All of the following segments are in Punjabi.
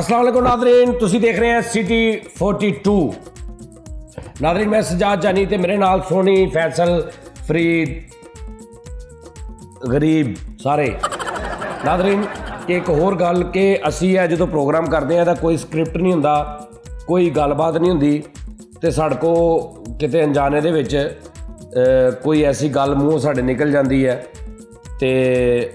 ਅਸਲਾਮ ਅਲੈਕੁਮ ਨਾਜ਼ਰੀਨ, ਤੁਸੀਂ ਦੇਖ ਰਹੇ ਹੋ ਸਿਟੀ 42 ਨਾਦਰੀਨ ਮੈਂ ਸਜਾਦ ਜਾਨੀ ਤੇ ਮੇਰੇ ਨਾਲ ਸੋਨੀ ਫੈਸਲ ਫਰੀਦ, ਗਰੀਬ ਸਾਰੇ। ਨਾਜ਼ਰੀਨ, ਇੱਕ ਹੋਰ ਗੱਲ ਕਿ ਅਸੀਂ ਇਹ ਜਦੋਂ ਪ੍ਰੋਗਰਾਮ ਕਰਦੇ ਆ ਤਾਂ ਕੋਈ ਸਕ੍ਰਿਪਟ ਨਹੀਂ ਹੁੰਦਾ, ਕੋਈ ਗੱਲਬਾਤ ਨਹੀਂ ਹੁੰਦੀ ਤੇ ਸਾਡੇ ਕੋ ਕਿਤੇ ਅਣਜਾਣੇ ਦੇ ਵਿੱਚ ਕੋਈ ਐਸੀ ਗੱਲ ਮੂੰਹ ਸਾਡੇ ਨਿਕਲ ਜਾਂਦੀ ਹੈ ਤੇ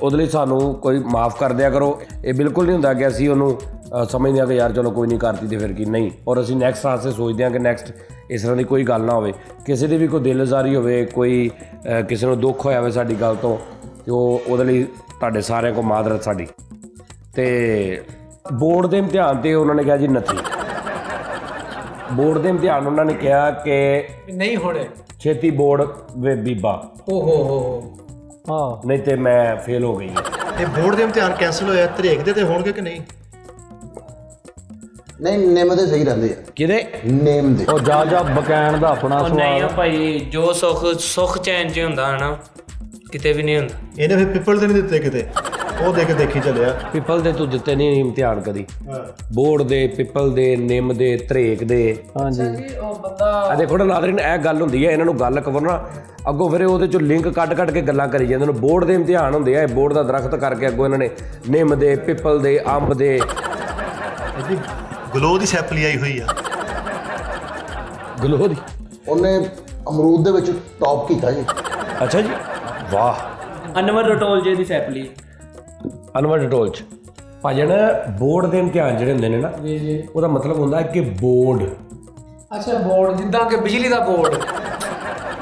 ਉਹਦੇ ਲਈ ਸਾਨੂੰ ਕੋਈ ਮਾਫ ਕਰ ਦਿਆ ਕਰੋ। ਇਹ ਬਿਲਕੁਲ ਨਹੀਂ ਹੁੰਦਾ ਕਿ ਅਸੀਂ ਉਹਨੂੰ ਸਮਝਦੇ ਹਾਂ ਕਿ ਯਾਰ ਚਲੋ ਕੋਈ ਨਹੀਂ ਕਰਤੀ ਤੇ ਫਿਰ ਕੀ ਨਹੀਂ। ਔਰ ਅਸੀਂ ਨੈਕਸਟ ਆਸੇ ਸੋਚਦੇ ਹਾਂ ਕਿ ਨੈਕਸਟ ਇਸ ਤਰ੍ਹਾਂ ਦੀ ਕੋਈ ਗੱਲ ਨਾ ਹੋਵੇ। ਕਿਸੇ ਦੀ ਵੀ ਕੋਈ ਦਿਲਜ਼ਾਰੀ ਹੋਵੇ ਕੋਈ ਕਿਸੇ ਨੂੰ ਦੁੱਖ ਹੋਇਆ ਹੋਵੇ ਸਾਡੀ ਗੱਲ ਤੋਂ ਤੇ ਉਹ ਉਹਦੇ ਲਈ ਤੁਹਾਡੇ ਸਾਰਿਆਂ ਕੋ ਮਾਦਰਤ ਸਾਡੀ। ਤੇ ਬੋਰਡ ਦੇ ਇਮਤਿਹਾਨ ਤੇ ਉਹਨਾਂ ਨੇ ਕਿਹਾ ਜੀ ਨਥੀ। ਬੋਰਡ ਦੇ ਇਮਤਿਹਾਨ ਉਹਨਾਂ ਨੇ ਕਿਹਾ ਕਿ ਨਹੀਂ ਹੋਣੇ। ਛੇਤੀ ਬੋਰਡ ਵੇ ਬੀਬਾ। ਓ ਹੋ ਹੋ ਹਾਂ। ਨਹੀਂ ਤੇ ਮੈਂ ਫੇਲ ਹੋ ਗਈ ਇਹ ਬੋਰਡ ਦੇ ਇਮਤਿਹਾਨ ਕੈਨਸਲ ਹੋਇਆ ਤਰੇਕ ਦੇ ਤੇ ਹੋਣਗੇ ਕਿ ਨਹੀਂ? ਨਹੀਂ ਨੇਮ ਦੇ ਸਹੀ ਰਹਿੰਦੇ ਆ। ਕਿਹਦੇ? ਨੇਮ ਦੇ। ਉਹ ਜਾ ਜਾ ਬਕੈਣ ਦਾ ਆਪਣਾ ਉਹ ਨਹੀਂ ਸਵਾਲ ਆ ਭਾਈ ਜੋ ਸੁੱਖ ਸੁੱਖ ਚੈਨ ਚ ਹੁੰਦਾ ਹੈ ਨਾ ਕਿਤੇ ਵੀ ਨਹੀਂ ਹੁੰਦਾ। ਇਹਨੇ ਫਿਰ ਪਿੱਪਲ ਤੇ ਨਹੀਂ ਦਿੱਤੇ ਕਿਤੇ? ਉਹ ਦੇ ਕੇ ਦੇਖੀ ਚੱਲਿਆ। ਪਿੱਪਲ ਦੇ ਤੂੰ ਦਿੱਤੇ ਨਹੀਂ ਇਮਤਿਹਾਨ ਕਦੀ। ਬੋਰਡ ਦੇ ਪਿੱਪਲ ਦੇ ਨਿੰਮ ਦੇ ਧਰੇਕ ਦੇ। ਹਾਂਜੀ। ਉਹ ਬੰਦਾ ਆ ਦੇਖੋ ਨਾ ਨਾਦਰੀਨ ਇਹ ਗੱਲ ਹੁੰਦੀ ਹੈ ਇਹਨਾਂ ਨੂੰ ਗੱਲ ਕਵਰ ਨਾ। ਅੱਗੋਂ ਫਿਰ ਉਹਦੇ ਚੋਂ ਲਿੰਕ ਕੱਢ ਕੱਢ ਕੇ ਗੱਲਾਂ ਕਰੀ ਜਾਂਦੇ ਨੇ। ਬੋਰਡ ਦੇ ਇਮਤਿਹਾਨ ਹੁੰਦੇ ਆ ਇਹ ਬੋਰਡ ਦਾ ਦਰਖਤ ਕਰਕੇ ਅੱਗੋਂ ਇਹਨਾਂ ਨੇ ਨਿੰਮ ਦੇ ਪਿੱਪਲ ਦੇ ਅੰਬ ਦੇ। ਇਹਦੀ ਗਲੋ ਦੀ ਸੈਪਲੀ ਆਈ ਹੋਈ ਆ। ਗਲੋ ਦੀ? ਉਹਨੇ ਅਮਰੂਦ ਦੇ ਵਿੱਚ ਟੌਪ ਕੀਤਾ ਜੀ। ਅੱਛਾ ਜੀ। ਵਾਹ। ਅਨਵਰ ਰਟੋਲ ਜੇ ਦੀ ਸੈਪਲੀ ਅਨਵਰ ਡਟੋਲ ਚ। ਭਾਜਣ ਬੋਰਡ ਦੇ ਇਮਤਿਹਾਨ ਜਿਹੜੇ ਹੁੰਦੇ ਨੇ ਨਾ ਜੀ ਜੀ। ਉਹਦਾ ਮਤਲਬ ਹੁੰਦਾ ਹੈ ਕਿ ਬੋਰਡ। ਅੱਛਾ ਬੋਰਡ ਜਿੱਦਾਂ ਕਿ ਬਿਜਲੀ ਦਾ ਬੋਰਡ।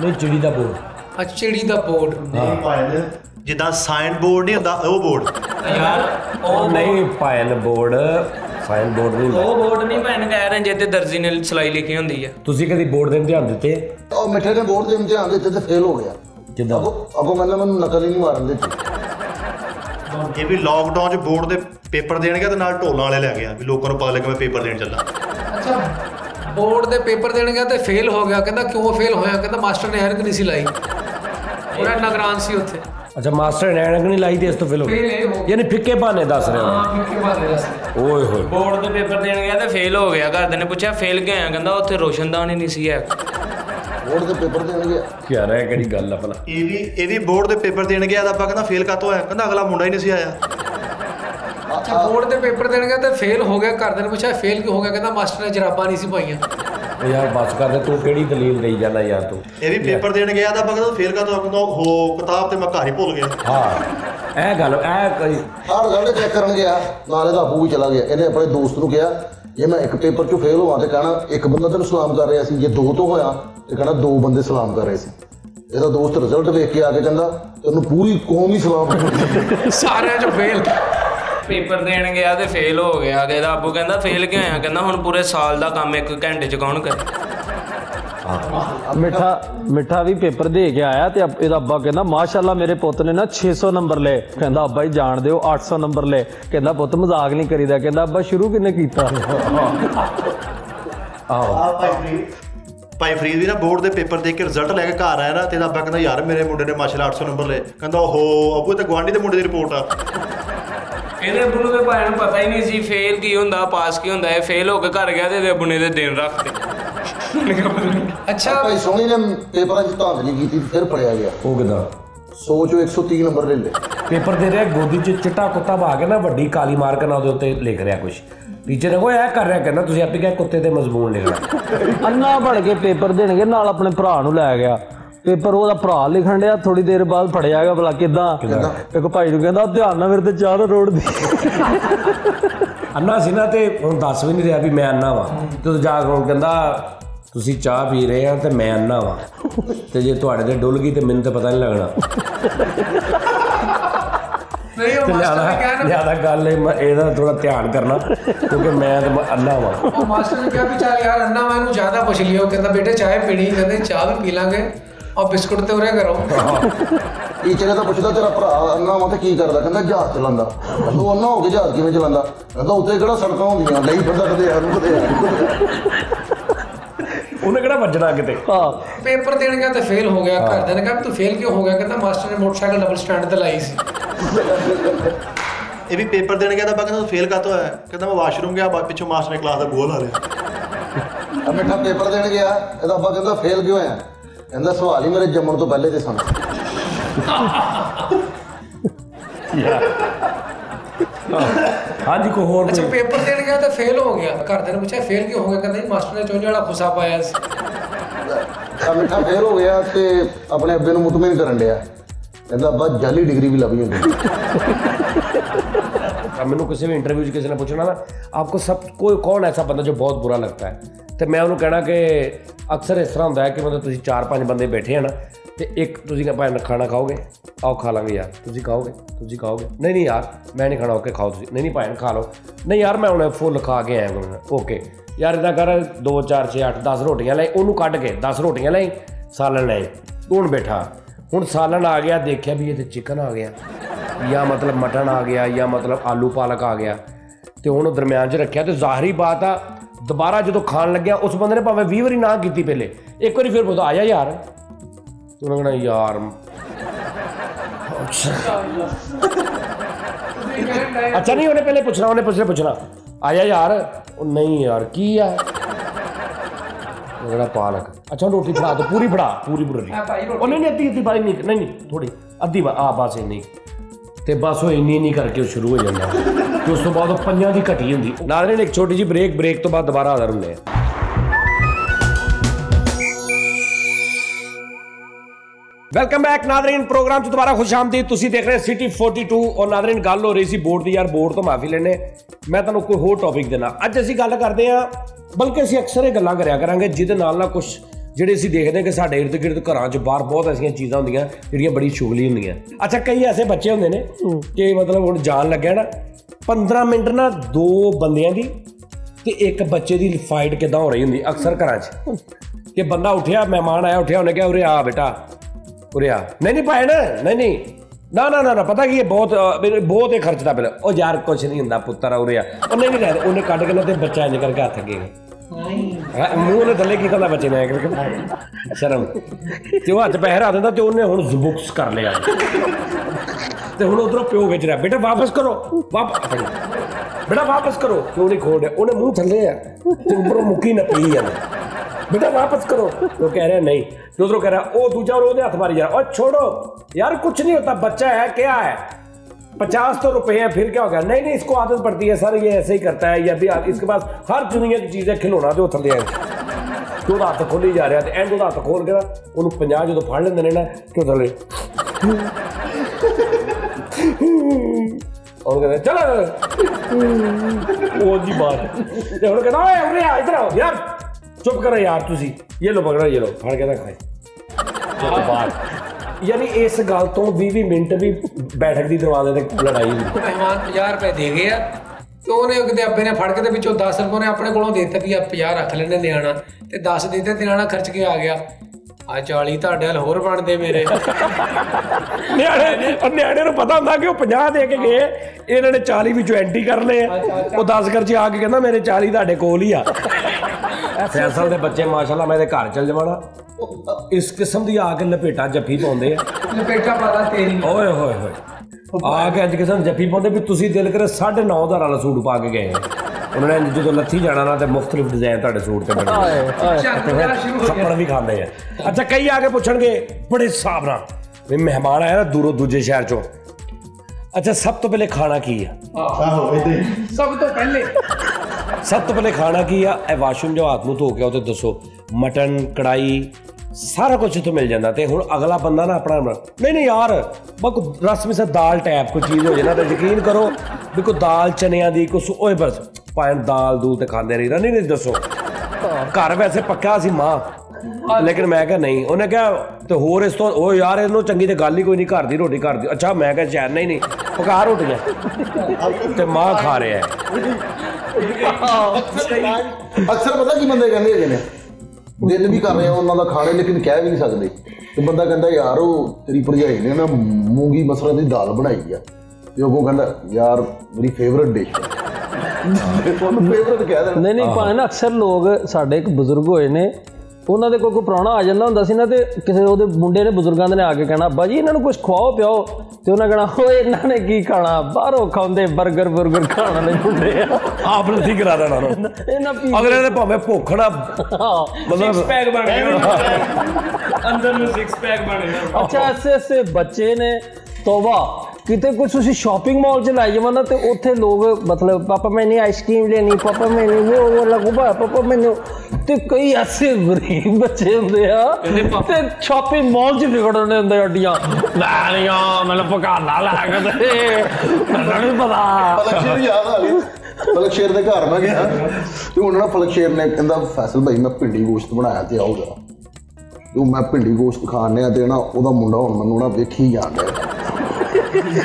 ਨਹੀਂ ਚਿੜੀ ਦਾ ਬੋਰਡ। ਅੱਛਾ ਚਿੜੀ ਦਾ ਬੋਰਡ ਜਿੱਦਾਂ ਸਾਈਨ ਬੋਰਡ ਨਹੀਂ ਹੁੰਦਾ ਉਹ ਬੋਰਡ। ਯਾਰ ਉਹ ਨਹੀਂ ਪਾਇਲ ਬੋਰਡ ਸਾਈਨ ਬੋਰਡ ਨਹੀਂ ਹੁੰਦਾ। ਉਹ ਬੋਰਡ ਨਹੀਂ ਭੈਣ ਕਹਿ ਰਹੇ ਜੇ ਤੇ ਦਰਜੀ ਨੇ ਸਲਾਈ ਲਿਖੀ ਹੁੰਦੀ ਆ। ਤੁਸੀਂ ਕਦੀ ਬੋਰਡ ਦੇ ਇਮਤਿਹਾਨ ਦਿੱਤੇ? ਉਹ ਮਿੱਠੇ ਨੇ ਬੋਰਡ ਦੇ ਇਮਤਿਹਾਨ ਦਿੱਤੇ ਤੇ ਫੇਲ ਹੋ ਗਿਆ। ਕਿੱਦਾਂ? ਅਗੋ ਕਹਿੰਦਾ ਮੈਨੂੰ ਨਕਲ ਹੀ ਨਹੀਂ ਮਾਰਨ ਦਿੱਤੀ। ਇਹ ਵੀ ਲੋਕਡਾਊਨ 'ਚ ਬੋਰਡ ਦੇ ਪੇਪਰ ਦੇਣ ਗਿਆ ਤੇ ਨਾਲ ਢੋਲਾਂ ਵਾਲੇ ਲੈ ਗਿਆ ਵੀ ਲੋਕਾਂ ਨੂੰ ਪਤਾ ਲੱਗੇ ਮੈਂ ਪੇਪਰ ਦੇਣ ਚੱਲਾ। ਅੱਛਾ ਬੋਰਡ ਦੇ ਪੇਪਰ ਦੇਣ ਗਿਆ ਤੇ ਫੇਲ ਹੋ ਗਿਆ ਕਹਿੰਦਾ ਕਿਉਂ ਫੇਲ ਹੋਇਆ? ਕਹਿੰਦਾ ਮਾਸਟਰ ਨੇ ਐਨਕ ਨਹੀਂ ਸੀ ਲਾਈ ਨਗਰਾਨ ਸੀ ਉੱਥੇ। ਅੱਛਾ ਮਾਸਟਰ ਨੇ ਐਨਕ ਨਹੀਂ ਲਾਈ ਤੇ ਇਸ ਤੋਂ ਫੇਲ ਹੋ ਹੋ ਯਾਨੀ ਫਿੱਕੇ ਬਹਾਨੇ ਦੱਸ ਰਹੇ ਹੋ। ਹਾਂ ਫਿੱਕੇ ਬਾਰੇ ਦੱਸਦੇ ਓਏ ਹੋਏ। ਬੋਰਡ ਦੇ ਪੇਪਰ ਦੇਣ ਗਿਆ ਤੇ ਫੇਲ ਹੋ ਗਿਆ ਘਰਦੇ ਨੇ ਪੁੱਛਿਆ ਫੇਲ ਕਿਉਂ ਆਇਆ ਕਹਿੰਦਾ ਉੱਥੇ ਰੋਸ਼ਨਦਾਨ ਹੀ ਨਹੀਂ ਸੀ ਹੈ। ਬੋਰਡ ਦੇ ਪੇਪਰ ਦੇਣ ਗਿਆ। ਕੀ ਆ ਰਿਹਾ ਕਿਹੜੀ ਗੱਲ ਆ ਭਲਾ? ਇਹ ਵੀ ਇਹ ਵੀ ਬੋਰਡ ਦੇ ਪੇਪਰ ਦੇਣ ਗਿਆ ਤਾਂ ਆਪਾਂ ਕਹਿੰਦਾ ਫੇਲ ਕਾਤੋਂ ਆਇਆ ਕਹਿੰਦਾ ਅਗਲਾ ਮੁੰਡਾ ਹੀ ਨਹੀਂ ਸੀ ਆਇਆ। ਅੱਛਾ ਬੋਰਡ ਦੇ ਪੇਪਰ ਦੇਣ ਗਿਆ ਤੇ ਫੇਲ ਹੋ ਗਿਆ ਘਰਦੇ ਨੇ ਪੁੱਛਿਆ ਫੇਲ ਕਿਉਂ ਹੋ ਗਿਆ? ਕਹਿੰਦਾ ਮਾਸਟਰ ਨੇ ਜਰਾਬਾਂ ਨਹੀਂ ਸੀ ਪਾਈਆਂ। ਓ ਯਾਰ ਬਸ ਕਰ ਦੇ ਤੂੰ ਕਿਹੜੀ ਦਲੀਲ ਦੇਈ ਜਾਂਦਾ ਯਾਰ ਤੂੰ? ਇਹ ਵੀ ਪੇਪਰ ਦੇਣ ਗਿਆ ਤਾਂ ਕਹਿੰਦਾ ਫੇਲ ਕਾਤੋਂ ਕਹਿੰਦਾ ਹੋ ਕਿਤਾਬ ਤੇ ਮੈਂ ਘਰ ਹੀ ਭੁੱਲ ਗਿਆ। ਹਾਂ ਇਹ ਗੱਲ ਇਹ ਕੋਈ ਹਰ ਗੱਲ ਚੈੱਕ ਕਰਨ ਗਿਆ ਨਾਲੇ ਦਾ ਆਪੂ ਵੀ ਚਲਾ ਗਿਆ। ਇਹਨੇ ਆਪਣੇ ਦੋਸਤ ਨੂੰ ਕਿਹਾ ਜੇ ਮੈਂ ਇੱਕ ਪੇਪਰ 'ਚੋਂ ਫੇਲ ਹੋਵਾਂ ਤੇ ਕਹਿਣਾ ਇੱਕ ਬੰਦਾ ਤੈਨੂੰ ਸਲਾਮ ਕਰ ਰਿਹਾ ਸੀ ਜੇ ਦੋ ਤੋਂ ਹੋਇਆ ਤੇ ਕਹਿਣਾ ਦੋ ਬੰਦੇ ਸਲਾਮ ਕਰ ਰਹੇ ਸੀ। ਇਹਦਾ ਦੋਸਤ ਰਿਜ਼ਲਟ ਵੇਖ ਕੇ ਆ ਕੇ ਕਹਿੰਦਾ ਤੈਨੂੰ ਪੂਰੀ ਕੌਮ ਹੀ ਸਲਾਮ ਕਰਦੀ ਸਾਰਿਆਂ ਚ ਫੇਲ ਪੇਪਰ ਦੇਣ ਗਿਆ ਤੇ ਫੇਲ ਹੋ ਗਿਆ ਇਹਦਾ ਅੱਬੂ ਕਹਿੰਦਾ ਫੇਲ ਕਿਉਂ ਆਇਆ ਕਹਿੰਦਾ ਹੁਣ ਪੂਰੇ ਸਾਲ ਦਾ ਕੰਮ ਇੱਕ ਘੰਟੇ ਚ ਕੌਣ ਕਰੇ? ਮਿੱਠਾ ਮਿੱਠਾ ਵੀ ਪੇਪਰ ਦੇ ਕੇ ਆਇਆ ਤੇ ਇਹਦਾ ਅੱਬਾ ਕਹਿੰਦਾ ਮਾਸ਼ਾਅੱਲਾ ਮੇਰੇ ਪੁੱਤ ਨੇ ਨਾ 600 ਨੰਬਰ ਲਏ। ਕਹਿੰਦਾ ਅੱਬਾ ਜੀ ਜਾਣ ਦਿਓ 800 ਨੰਬਰ ਲਏ। ਕਹਿੰਦਾ ਪੁੱਤ ਮਜ਼ਾਕ ਨਹੀਂ ਕਰੀਦਾ। ਕਹਿੰਦਾ ਅੱਬਾ ਸ਼ੁਰੂ ਕਿੰਨੇ ਕੀਤਾ? ਆਹੋ। ਭਾਈ ਫਰੀਦ ਵੀ ਨਾ ਬੋਰਡ ਦੇ ਪੇਪਰ ਦੇ ਕੇ ਰਿਜ਼ਲਟ ਲੈ ਕੇ ਘਰ ਆਇਆ ਨਾ ਤੇ ਇਹਦਾ ਅੱਬਾ ਕਹਿੰਦਾ ਯਾਰ ਮੇਰੇ ਮੁੰਡੇ ਨੇ ਮਾਸ਼ਾਅੱਲਾ 800 ਨੰਬਰ ਲਏ। ਕਹਿੰਦਾ ਓਹੋ ਅੱਬੂ ਤਾਂ ਗਵਾਂਢੀ ਦੇ ਮੁੰਡੇ ਦੀ ਰਿਪੋਰਟ ਆ। ਇਹਦੇ ਅੱਬੂ ਨੂੰ ਤੇ ਭਾਈ ਨੂੰ ਪਤਾ ਹੀ ਨਹੀਂ ਸੀ ਫੇਲ ਕੀ ਹੁੰਦਾ ਪਾਸ ਕੀ ਹੁੰਦਾ ਇਹ ਫੇਲ ਹੋ ਕੇ ਘਰ ਗਿਆ ਤੇ ਇਹਦੇ ਅੱਬੂ ਨੇ ਦਿਨ ਰੱਖਤੇ ਅੱਛਾ। ਭਾਈ ਸੋਹਣੀ ਨੇ ਪੇਪਰਾਂ 'ਚ ਧਾਂਦਲੀ ਕੀਤੀ ਤੇ ਫਿਰ ਪੜਿਆ ਗਿਆ। ਉਹ ਕਿਦਾਂ? ਸੌ ਚੋਂ 130 ਨੰਬਰ ਲੈ ਲਏ ਪੇਪਰ ਦੇ ਰਿਹਾ ਗੋਦੀ 'ਚ ਚਿੱਟਾ ਕੁੱਤਾ ਪਾ ਕੇ ਨਾ ਵੱਡੀ ਕਾਲੀ ਮਾਰਕ ਨਾਲ ਉਹਦੇ ਉੱਤੇ ਲਿਖ ਰਿਹਾ ਕੁਝ ਟੀਚਰ ਨੇ ਕੋਈ ਇਹ ਕਰ ਰਿਹਾ ਕਹਿੰਦਾ ਤੁਸੀਂ ਆਪੇ ਕਿਹਾ ਕੁੱਤੇ ਤੇ ਮਜ਼ਮੂਨ ਲਿਖਣਾ ਅੰਨਾ ਬਣ ਕੇ ਪੇਪਰ ਦੇਣਗੇ ਨਾਲ ਆਪਣੇ ਭਰਾ ਨੂੰ ਲੈ ਗਿਆ। ਪੇਪਰ ਉਹਦਾ ਭਰਾ ਲਿਖਣ ਡਿਆ ਥੋੜੀ ਦੇਰ ਬਾਅਦ ਫੜਿਆ ਗਿਆ ਭਲਾ ਕਿਦਾਂ? ਇੱਕ ਭਾਈ ਨੂੰ ਕਹਿੰਦਾ ਧਿਆਨ ਨਾਲ ਮੇਰੇ ਤੇ ਚਾਹ ਨਾ ਰੋੜ ਦੀ ਅੰਨਾ ਸੀ ਨਾ ਤੇ ਹੁਣ ਦੱਸ ਵੀ ਨਹੀਂ ਰਿਹਾ ਵੀ ਮੈਂ ਅੰਨਾ ਵਾਂ। ਤੇ ਜਾ ਕੇ ਹੁਣ ਕਹਿੰਦਾ ਤੁਸੀਂ ਚਾਹ ਪੀ ਰਹੇ ਆ ਤੇ ਮੈਂ ਅੰਨਾ ਵਾਂ। ਤੇ ਜੇ ਤੁਹਾਡੇ ਤੇ ਡੁੱਲ ਗਈ ਤੇ ਮੈਨੂੰ ਤਾਂ ਪਤਾ ਨਹੀਂ ਲੱਗਣਾ। ਨਹੀਂ ਉਹ ਮਾਸਟਰ ਨੇ ਜ਼ਿਆਦਾ ਕਿਹਾ ਨਾ ਜ਼ਿਆਦਾ ਗੱਲ ਇਹ ਮੈਂ ਇਹਦਾ ਥੋੜਾ ਧਿਆਨ ਕਰਨਾ ਕਿਉਂਕਿ ਮੈਂ ਤਾਂ ਅੰਨਾ ਵਾਂ। ਉਹ ਮਾਸਟਰ ਨੇ ਕਿਹਾ ਵੀ ਚੱਲ ਯਾਰ ਅੰਨਾ ਮੈਂ ਇਹਨੂੰ ਜ਼ਿਆਦਾ ਪੁੱਛ ਲਿਓ। ਕਹਿੰਦਾ ਬੇਟੇ ਚਾਹ ਪੀਣੀ ਕਹਿੰਦੇ ਚਾਹ ਵੀ ਪੀ ਲਾਂਗੇ। ਔਰ ਬਿਸਕੁਟ ਤੇ ਉਰੇ ਕਰੋ। ਟੀਚਰ ਨੇ ਤਾਂ ਪੁੱਛਦਾ ਤੇਰਾ ਭਰਾ ਅੰਨਾ ਵਾ ਤੇ ਕੀ ਕਰਦਾ ਕਹਿੰਦਾ ਜਹਾਜ਼ ਚਲਾਉਂਦਾ। ਉਹ ਅੰਨਾ ਹੋ ਕੇ ਜਹਾਜ਼ ਕਿਵੇਂ ਚਲਾਉਂਦਾ? ਕਹਿੰਦਾ ਉੱਤੇ ਕਿਹੜਾ ਸੜਕਾਂ ਹੁੰਦੀਆਂ ਲਈ ਫਿਰਦਾ ਕਦੇ ਆ ਨੂੰ ਕਦੇ ਆ। ਉਹਨੇ ਕਿਹੜਾ ਵੱਜਣਾ ਕਿਤੇ? ਹਾਂ। ਪੇਪਰ ਦੇਣ ਗਿਆ ਤੇ ਫੇਲ ਹੋ ਗਿਆ ਘਰਦਿਆਂ ਨੇ ਕਿਹਾ ਤੂੰ ਫੇਲ ਕਿਉਂ ਹੋ ਗਿਆ? ਕਹਿੰਦਾ ਮਾਸਟਰ ਨੇ ਮੋਟਰਸਾਈਕਲ ਡਬਲ ਸਟੈਂਡ ਤੇ ਲਾਈ ਸੀ। ਇਹ ਵੀ ਪੇਪਰ ਦੇਣ ਗਿਆ ਤਾਂ ਕਹਿੰਦਾ ਤੂੰ ਫੇਲ ਕਾਤੋਂ ਹੋਇਆ ਕਹਿੰਦਾ ਮੈਂ ਵਾਸ਼ਰੂਮ ਗਿਆ ਬਾ- ਪਿੱਛੋਂ ਮਾਸਟਰ ਨੇ ਕਲਾਸ ਦਾ ਬੋਲ ਲਾ ਲਿਆ ਆ ਮਿੱਠਾ ਪੇਪਰ ਦੇਣ ਗਿਆ ਇਹਦਾ ਅੱਬਾ ਕਹਿੰਦਾ ਫੇਲ ਕਿਉਂ ਹੋਇਆ ਕਹਿੰਦਾ ਸਵਾਲ ਹੀ ਮੇਰੇ ਜੰਮਣ ਤੋਂ ਪਹਿਲੇ ਦੇ ਸਨ। ਹਾਂਜੀ ਕੋਈ ਹੋਰ ਅੱਛਾ ਕੋਈ? ਪੇਪਰ ਦੇਣ ਗਿਆ ਤਾਂ ਫੇਲ ਹੋ ਗਿਆ। ਘਰਦਿਆਂ ਨੇ ਪੁੱਛਿਆ ਫੇਲ ਕਿਉਂ ਹੋ ਗਿਆ? ਕਹਿੰਦਾ ਜੀ ਮਾਸਟਰ ਨੇ ਚੋਂਝੇ ਵਾਲਾ ਖੁਸਾ ਪਾਇਆ ਸੀ। ਮਿੱਠਾ ਫੇਲ ਹੋ ਗਿਆ ਤੇ ਆਪਣੇ ਅੱਬੇ ਨੂੰ ਮੁਤਮਿਨ ਕਰਨ ਡਿਆ। ਕਹਿੰਦਾ ਅੱਬਾ ਜਾਲੀ ਡਿਗਰੀ ਵੀ ਲੱਭ ਜਾਂਦੀ। अब मैंने किसी भी इंटरव्यू 'ਚ ਕਿਸੇ ਨੇ ਪੁੱਛਣਾ ਨਾ ਆਪਕੋ ਸਭ ਕੋਈ ਕੌਣ ਐਸਾ ਬੰਦਾ ਜੋ ਬਹੁਤ ਬੁਰਾ ਲੱਗਦਾ ਹੈ ਤੇ ਮੈਂ ਉਹਨੂੰ ਕਹਿਣਾ ਕਿ ਅਕਸਰ ਇਸ ਤਰ੍ਹਾਂ ਹੁੰਦਾ ਹੈ ਕਿ ਮਤਲਬ ਤੁਸੀਂ ਚਾਰ ਪੰਜ ਬੰਦੇ ਬੈਠੇ ਆ ਨਾ ਤੇ ਇੱਕ ਤੁਸੀਂ ਕਹਿੰਦੇ ਭਾਈ ਖਾਣਾ ਖਾਓਗੇ ਆਓ ਖਾ ਲਾਂਗੇ ਯਾਰ ਤੁਸੀਂ ਖਾਓਗੇ ਤੁਸੀਂ ਖਾਓਗੇ ਨਹੀਂ ਨਹੀਂ ਯਾਰ ਮੈਂ ਨਹੀਂ ਖਾਣਾ ਓਕੇ ਖਾਓ ਤੁਸੀਂ ਨਹੀਂ ਨਹੀਂ ਭਾਈ ਖਾ ਲਓ ਨਹੀਂ ਯਾਰ ਮੈਂ ਹੁਣ ਫੁੱਲ ਖਾ ਕੇ ਆਇਆ ਹਾਂ ਓਕੇ ਯਾਰ ਇਦਾਂ ਕਰ 2 4 6 8 10 ਰੋਟੀਆਂ ਲੈ ਉਹਨੂੰ ਕੱਢ ਕੇ 10 ਰੋਟੀਆਂ ਲੈ ਸਾਲਣ ਲੈ ਤੂੰ ਹੁਣ ਬੈਠਾ ਹੁਣ ਸਾਲਣ ਆ ਗਿਆ ਦੇਖਿਆ ਵੀ ਇਹ ਤੇ ਚਿਕਨ ਆ ਗਿਆ ਜਾਂ ਮਤਲਬ ਮਟਨ ਆ ਗਿਆ ਜਾਂ ਮਤਲਬ ਆਲੂ ਪਾਲਕ ਆ ਗਿਆ ਤੇ ਹੁਣ ਉਹ ਦਰਮਿਆਨ 'ਚ ਰੱਖਿਆ ਤੇ ਜ਼ਾਹਰੀ ਬਾਤ ਆ ਦੁਬਾਰਾ ਜਦੋਂ ਖਾਣ ਲੱਗਿਆ ਉਸ ਬੰਦੇ ਨੇ ਭਾਵੇਂ 20 ਵਾਰੀ ਨਾ ਕੀਤੀ ਪਹਿਲੇ ਇੱਕ ਵਾਰੀ ਫਿਰ ਬੋਲਦਾ ਆਇਆ ਯਾਰ। ਤੂੰ ਉਹਨਾਂ ਕਹਣਾ ਯਾਰ। ਅੱਛਾ। ਨਹੀਂ ਉਹਨੇ ਪਹਿਲੇ ਪੁੱਛਣਾ ਉਹਨੇ ਪੁੱਛਣਾ ਪੁੱਛਣਾ ਆਇਆ ਯਾਰ। ਉਹ ਨਹੀਂ ਯਾਰ ਕੀ ਆ? ਜਿਹੜਾ ਪਾਲਕ। ਅੱਛਾ ਰੋਟੀ ਫੜਾ ਦੋ ਪੂਰੀ ਫੜਾ ਪੂਰੀ ਪੂਰੀ ਉਹ ਨਹੀਂ ਨਹੀਂ ਅੱਧੀ ਅੱਧੀ ਬਾਈ ਨਹੀਂ ਨਹੀਂ ਥੋੜੀ ਅੱਧੀ ਆ ਬਸ ਇੰਨੀ। ਤੇ ਬਸ ਉਹ ਇੰਨੀ ਨਹੀਂ ਕਰਕੇ ਉਹ ਸ਼ੁਰੂ ਹੋ ਜਾਂਦਾ। ਤੇ ਉਸ ਤੋਂ ਬਾਅਦ ਉਹ ਪੰਜਾਂ ਦੀ ਘਟੀ ਹੁੰਦੀ। ਨਾਜ਼ਰੀਨ, ਇੱਕ ਛੋਟੀ ਜਿਹੀ ਬ੍ਰੇਕ ਬ੍ਰੇਕ ਤੋਂ ਬਾਅਦ ਦੁਬਾਰਾ ਹਾਜ਼ਰ ਹੁੰਦੇ ਆ। ਵੈਲਕਮ ਬੈਕ ਨਾਜ਼ਰੀਨ ਪ੍ਰੋਗਰਾਮ ਚ ਦੁਬਾਰਾ ਖੁਸ਼ ਖੁਸ਼ਾਮਦੀਦ ਤੁਸੀਂ ਦੇਖ ਰਹੇ ਸਿਟੀ 42 ਔਰ ਨਾਜ਼ਰੀਨ, ਗੱਲ ਹੋ ਰਹੀ ਸੀ ਬੋਰਡ ਦੀ, ਯਾਰ ਬੋਰਡ ਤੋਂ ਮਾਫੀ ਲੈਣੇ ਮੈਂ ਤੁਹਾਨੂੰ ਕੋਈ ਹੋਰ ਟੌਪਿਕ ਦੇਣਾ ਅੱਜ ਅਸੀਂ ਗੱਲ ਕਰਦੇ ਹਾਂ, ਬਲਕਿ ਅਸੀਂ ਅਕਸਰ ਇਹ ਗੱਲਾਂ ਕਰਿਆ ਕਰਾਂਗੇ, ਜਿਹਦੇ ਨਾਲ ਨਾ ਕੁਝ ਜਿਹੜੇ ਅਸੀਂ ਦੇਖਦੇ ਹਾਂ ਕਿ ਸਾਡੇ ਇਰਦ ਗਿਰਦ ਘਰਾਂ 'ਚ ਬਾਹਰ ਬਹੁਤ ਐਸੀਆਂ ਚੀਜ਼ਾਂ ਹੁੰਦੀਆਂ ਜਿਹੜੀਆਂ ਬੜੀ ਸ਼ੁਗਲੀ ਹੁੰਦੀਆਂ। ਅੱਛਾ ਕਈ ਐਸੇ ਬੱਚੇ ਹੁੰਦੇ ਨੇ ਕਿ ਮਤਲਬ ਹੁਣ ਜਾਣ ਲੱਗਿਆ ਨਾ 15 ਮਿੰਟ ਨਾ ਦੋ ਬੰਦਿਆਂ ਦੀ ਤੇ ਇੱਕ ਬੱਚੇ ਦੀ ਫਾਈਟ ਕਿਦਾਂ ਹੋ ਰਹੀ ਹੁੰਦੀ ਅਕਸਰ ਘਰਾਂ 'ਚ। ਕਿ ਬੰਦਾ ਉੱਠਿਆ ਮਹਿਮਾਨ ਆਇਆ ਉੱਠਿਆ ਉਹਨੇ ਕਿਹਾ ਉਰੇ ਆ ਬੇਟਾ ਉਰੇ ਆ। ਨਹੀਂ ਨਹੀਂ ਭੈਣ ਨਹੀਂ ਨਹੀਂ। ਨਾ ਨਾ ਨਾ ਨਾ ਪਤਾ ਕੀ ਇਹ ਬਹੁਤ ਬਹੁਤ ਹੀ ਖਰਚਦਾ ਪਿਆ। ਉਹ ਯਾਰ ਕੁਛ ਨਹੀਂ ਹੁੰਦਾ ਪੁੱਤਰ ਉਰੇ ਆ। ਉਹਨੇ ਨਹੀਂ ਰਹਿ ਉਹਨੇ ਕੱਢ ਕੇ ਨਾ ਤੇ ਬੱਚਾ ਇੰਜ ਕਰਕੇ ਹੱਥ ਅੱਗੇ। ਮੂੰਹ ਨੇ ਥੱਲੇ ਕੀਤਾ ਦਾ ਬੱਚੇ ਨੇ? ਕਰਕੇ ਸ਼ਰਮ। ਤੇ ਉਹ ਹੱਥ ਪਹਿਰਾ ਦਿੰਦਾ ਤੇ ਉਹਨੇ ਹੁਣ ਜ਼ੁਬੁਕਸ ਕਰ ਲਿਆ। ਤੇ ਹੁਣ ਉਧਰੋਂ ਪਿਓ ਵੇਚ ਰਿਹਾ, ਬੇਟਾ, ਵਾਪਸ ਕਰੋ। ਵਾਪਸ ਬੇਟਾ, ਵਾਪਸ ਕਰੋ। ਕਿਉਂ ਨਹੀਂ ਖੋੜਿਆ ਉਹਨੇ ਮੂੰਹ ਥੱਲੇ ਆ ਤੇ ਉੱਪਰੋਂ ਮੁੱਕੀ ਨਾ ਪਈ ਆ। ਬੇਟਾ, ਵਾਪਸ ਕਰੋ। ਉਹ ਕਹਿ ਰਿਹਾ, ਨਹੀਂ। ਤੇ ਉਧਰੋਂ ਕਹਿ ਰਿਹਾ, ਉਹ ਦੂਜਾ ਉਹਦੇ ਹੱਥ ਮਾਰੀ ਜਾ ਰਿਹਾ। ਓ ਛੋੜੋ। ਯਾਰ ਕੁਝ ਨਹੀਂ ਹੁੰਦਾ। ਬੱਚਾ ਹੈ, ਕਿਆ ਹੈ? पचास तो रुपए हैं फिर क्या हो गया नहीं नहीं इसको आदत पड़ती है सर ये ऐसे ही करता है या भी इसके पास हर दुनिया की चीज़ है खिलौना जो थले ਤੇ ਉਹਦਾ ਹੱਥ ਖੋਲੀ ਜਾ ਰਿਹਾ ਤੇ ਐਂਡ ਉਹਦਾ ਹੱਥ ਖੋਲ ਕੇ ਨਾ ਉਹਨੂੰ 50 ਜਦੋਂ ਫੜ ਲੈਂਦੇ ਨੇ ਨਾ ਤੇ ਉਹ ਥੱਲੇ ਉਹ ਕਹਿੰਦਾ ਚਲੋ ਉਹ ਜੀ ਬਾਤ ਤੇ ਹੁਣ ਕਹਿੰਦਾ ਓਏ ਉਰੇ ਆ ਇਧਰ ਆਓ ਯਾਰ ਚੁੱਪ ਕਰੋ ਯਾਰ ਤੁਸੀਂ ਇਹ ਲੋ ਪਕੜੋ ਇਹ ਲੋ ਫੜ ਕੇ ਨਾ ਖਾਏ ਚੁੱਪ ਬਾਤ ਯਾਨੀ ਇਸ ਗੱਲ ਤੋਂ 20 20 ਮਿੰਟ ਵੀ ਬੈਠਕ ਦੀ ਦਰਵਾਜ਼ੇ ਤੇ ਲੜਾਈ ਹੁੰਦੀ ਮਹਿਮਾਨ 50 ਰੁਪਏ ਦੇ ਗਏ ਆ। ਤੇ ਉਹਨੇ ਕਿਤੇ ਅੱਬੇ ਨੇ ਫੜ ਕੇ ਤੇ ਵਿੱਚੋਂ 10 ਰੁਪਏ ਉਹਨੇ ਆਪਣੇ ਕੋਲੋਂ ਦੇ ਦਿੱਤਾ ਵੀ ਆ 50 ਰੱਖ ਲੈਣੇ ਨਿਆਣਾ। ਤੇ 10 ਦੇ ਦਿੱਤੇ ਨਿਆਣਾ ਖਰਚ ਕੇ ਆ ਗਿਆ। ਆ 40 ਤੁਹਾਡੇ ਹਲ ਹੋਰ ਬਣਦੇ ਮੇਰੇ। ਨਿਆਣੇ ਨਿਆਣੇ ਨੂੰ ਪਤਾ ਹੁੰਦਾ ਕਿ ਉਹ 50 ਦੇ ਕੇ ਗਏ ਇਹਨਾਂ ਨੇ 40 ਵਿੱਚੋਂ ਐਂਟੀ ਕਰ ਲਏ। ਆ। ਉਹ 10 ਖਰਚੇ ਆ ਕੇ ਕਹਿੰਦਾ ਮੇਰੇ 40 ਤੁਹਾਡੇ ਕੋਲ ਹੀ ਆ। ਫੈਸਲ ਦੇ ਬੱਚੇ ਮਾਸ਼ਾਅੱਲਾ ਮੈਂ ਇਹਦੇ ਘਰ ਚਲ ਜਾਵਾਂ ਇਸ ਕਿਸਮ ਦੀ ਆ ਕੇ ਲਪੇਟਾ ਜੱਫੀ ਪਾਉਂਦੇ ਆ। ਲਪੇਟਾ ਪਾਦਾ ਤੇਰੀ। ਓਏ ਹੋਏ ਹੋਏ। ਆ ਕੇ ਅੱਜ ਕਿਸਮ ਜੱਫੀ ਪਾਉਂਦੇ ਵੀ ਤੁਸੀਂ ਦਿਲ ਕਰੇ 9.5 ਦਾ ਵਾਲਾ ਸੂਟ ਪਾ ਕੇ ਗਏ ਆ। ਉਹਨਾਂ ਨੇ ਜਦੋਂ ਲੱਥੀ ਜਾਣਾ ਨਾ ਤੇ ਮੁxtਲਿਫ ਡਿਜ਼ਾਈਨ ਤੁਹਾਡੇ ਸੂਟ ਤੇ ਬਣੇ ਚੱਲ ਸ਼ੁਰੂ ਹੋ ਗਿਆ। ਥੱਪੜ ਵੀ ਖਾਂਦੇ ਆ। ਅੱਛਾ ਕਈ ਆ ਕੇ ਪੁੱਛਣਗੇ ਬੜੇ ਹਿਸਾਬ ਨਾਲ। ਵੀ ਮਹਿਮਾਨ ਆਇਆ ਨਾ ਦੂਰੋਂ ਦੂਜੇ ਸ਼ਹਿਰ ਚੋਂ। ਅੱਛਾ ਸਭ ਤੋਂ ਪਹਿਲੇ ਖਾਣਾ ਕੀ ਆ? ਆਹੋ ਇਦਾਂ ਹੀ। ਸਭ ਤੋਂ ਪਹਿਲੇ। ਸਭ ਤੋਂ ਪਹਿਲੇ ਖਾਣਾ ਕੀ ਆ? ਇਹ ਵਾਸ਼ਰੂਮ ਜੋ ਹੱਥ ਨੂੰ ਧੋ ਕੇ ਉਹ ਤੇ ਦੱਸੋ। ਮਟਨ ਕੜਾਈ ਸਾਰਾ ਕੁਝ ਇੱਥੋਂ ਮਿਲ ਜਾਂਦਾ ਤੇ ਹੁਣ ਅਗਲਾ ਬੰਦਾ ਨਾ ਆਪਣਾ ਨਹੀਂ ਨਹੀਂ ਯਾਰ ਬਸ ਰਸਮੀ ਸਾ ਦਾਲ ਟੈਪ ਕੋਈ ਚੀਜ਼ ਹੋ ਜੇ ਨਾ ਤਾਂ ਯਕੀਨ ਕਰੋ ਵੀ ਕੋਈ ਦਾਲ ਚਨਿਆਂ ਦੀ ਕੋਈ ਓਏ ਬਸ। ਭਾਵੇਂ ਦਾਲ ਦੂਲ ਤੇ ਖਾਂਦੇ ਰਹੀ ਨਹੀਂ ਨਹੀਂ, ਦੱਸੋ। ਘਰ ਵੈਸੇ ਪੱਕਾ ਸੀ ਮਾਂ। ਲੇਕਿਨ ਮੈਂ ਕਿਹਾ, ਨਹੀਂ। ਉਹਨੇ ਕਿਹਾ, ਤੇ ਹੋਰ ਇਸ ਤੋਂ ਉਹ ਯਾਰ, ਇਹਨੂੰ ਚੰਗੀ ਤੇ ਗੱਲ ਹੀ ਕੋਈ ਨਹੀਂ, ਘਰ ਦੀ ਰੋਟੀ ਘਰ ਦੀ। ਅੱਛਾ, ਮੈਂ ਕਿਹਾ ਸ਼ਾਇਦ ਨਹੀਂ ਨਹੀਂ। ਪਕਾ ਰੋਟੀਆਂ। ਤੇ ਮਾਂ ਖਾ ਰਿਹਾ ਹੈ। ਅਕਸਰ ਪਤਾ ਕੀ ਬੰਦੇ ਕਹਿੰਦੇ ਹੈਗੇ ਨੇ? ਦਿਲ ਵੀ ਕਰ ਰਹੇ ਆ ਉਹਨਾਂ ਦਾ ਖਾਣੇ, ਲੇਕਿਨ ਕਹਿ ਵੀ ਨਹੀਂ ਸਕਦੇ। ਤੇ ਬੰਦਾ ਕਹਿੰਦਾ, ਯਾਰ, ਉਹ ਤੇਰੀ ਭਰਜਾਈ ਨੇ ਨਾ ਮੂੰਗੀ ਮਸਰਾਂ ਦੀ ਦਾਲ ਬਣਾਈ ਆ। ਤੇ ਉਹ ਕਹਿੰਦਾ, ਯਾਰ, ਮੇਰੀ ਫੇਵਰਿਟ ਡਿਸ਼ ਉਹਨੂੰ ਫੇਵਰਿਟ ਕਹਿ ਦੇਣਾ। ਨਹੀਂ ਨਹੀਂ ਭਾਵੇਂ ਨਾ ਅਕਸਰ ਲੋਕ ਸਾਡੇ ਇੱਕ ਬਜ਼ੁਰਗ ਹੋਏ ਨੇ ਉਹਨਾਂ ਦੇ ਕੋਈ ਕੋਈ ਪ੍ਰਾਹੁਣਾ ਆ ਜਾਂਦਾ ਹੁੰਦਾ ਸੀ ਨਾ ਤੇ ਕਿਸੇ ਉਹਦੇ ਮੁੰਡੇ ਨੇ ਬਜ਼ੁਰਗਾਂ ਦੇ ਨੇ ਆ ਕੇ ਕਹਿਣਾ ਅੱਬਾ ਜੀ ਇਹਨਾਂ ਨੂੰ ਕੁਝ ਖਵਾਓ ਪਿਓ ਤੇ ਉਹਨਾਂ ਕਹਿਣਾ ਓਏ ਇਹਨਾਂ ਨੇ ਕੀ ਖਾਣਾ? ਬਾਹਰੋਂ ਖਾਂਦੇ 버ਗਰ 버ਗਰ ਖਾਣ ਵਾਲੇ ਮੁੰਡੇ ਆ। ਆਪ ਨਹੀਂ ਕਰਾ ਦੇਣਾ ਉਹਨੂੰ ਇਹਨਾਂ ਪੀ ਅਗਲੇ ਨੇ ਭਾਵੇਂ ਭੁੱਖ ਨਾ ਹਾਂ। ਮਤਲਬ ਪੈਕ ਬਣ ਗਿਆ ਅੰਦਰ ਨੂੰ 6 ਪੈਕ ਬਣ ਗਿਆ ਅੱਛਾ ਐਸੇ ਐਸੇ ਬੱਚੇ ਨੇ ਤੋਬਾ। ਕਿਤੇ ਕੁਝ ਤੁਸੀਂ ਸ਼ਾਪਿੰਗ ਮਾਲ ਚ ਲੈ ਜਾਵਾਂ ਨਾ ਤੇ ਉੱਥੇ ਲੋਕ ਮਤਲਬ ਪਾਪਾ ਮੈਨੇ ਆਈਸਕ੍ਰੀਮ ਲੈਣੀ ਪਾਪਾ ਮੈਨੇ ਉਹ ਉਹ ਲੱਗੂ ਪਾਪਾ ਮੈਨੂੰ ਤੇ ਕਈ ਐਸੇ ਗਰੀਬ ਬੱਚੇ ਹੁੰਦੇ ਆ ਤੇ ਸ਼ਾਪਿੰਗ ਮਾਲ ਚ ਵਿਗੜਨੇ ਹੁੰਦੇ ਆ ਅੱਡੀਆਂ ਲੈ ਲਿਆ ਮੈਨੂੰ ਪਕਾਨਾ ਲੈ ਕੇ ਦੇ। ਮੈਨੂੰ ਨਹੀਂ ਪਤਾ। ਫਲਕ ਸ਼ੇਰ ਯਾਦ ਆ ਫਲਕ ਸ਼ੇਰ ਦੇ ਘਰ ਮੈਂ ਗਿਆ। ਤੇ ਉਹਨਾਂ ਨਾਲ ਫਲਕ ਸ਼ੇਰ ਨੇ ਕਹਿੰਦਾ ਫੈਸਲ ਭਾਈ ਮੈਂ ਭਿੰਡੀ ਗੋਸ਼ਤ ਬਣਾਇਆ ਤੇ ਆਉਗਾ ਉਹ ਮੈਂ ਭਿੰਡੀ ਗੋਸ਼ਤ ਖਾਣੇ ਆ ਤੇ ਨਾ ਉਹਦਾ ਮੁੰਡਾ ਹੁਣ ਮੈਨੂੰ ਨਾ ਵੇਖੀ ਜਾਣ ਡਿਆ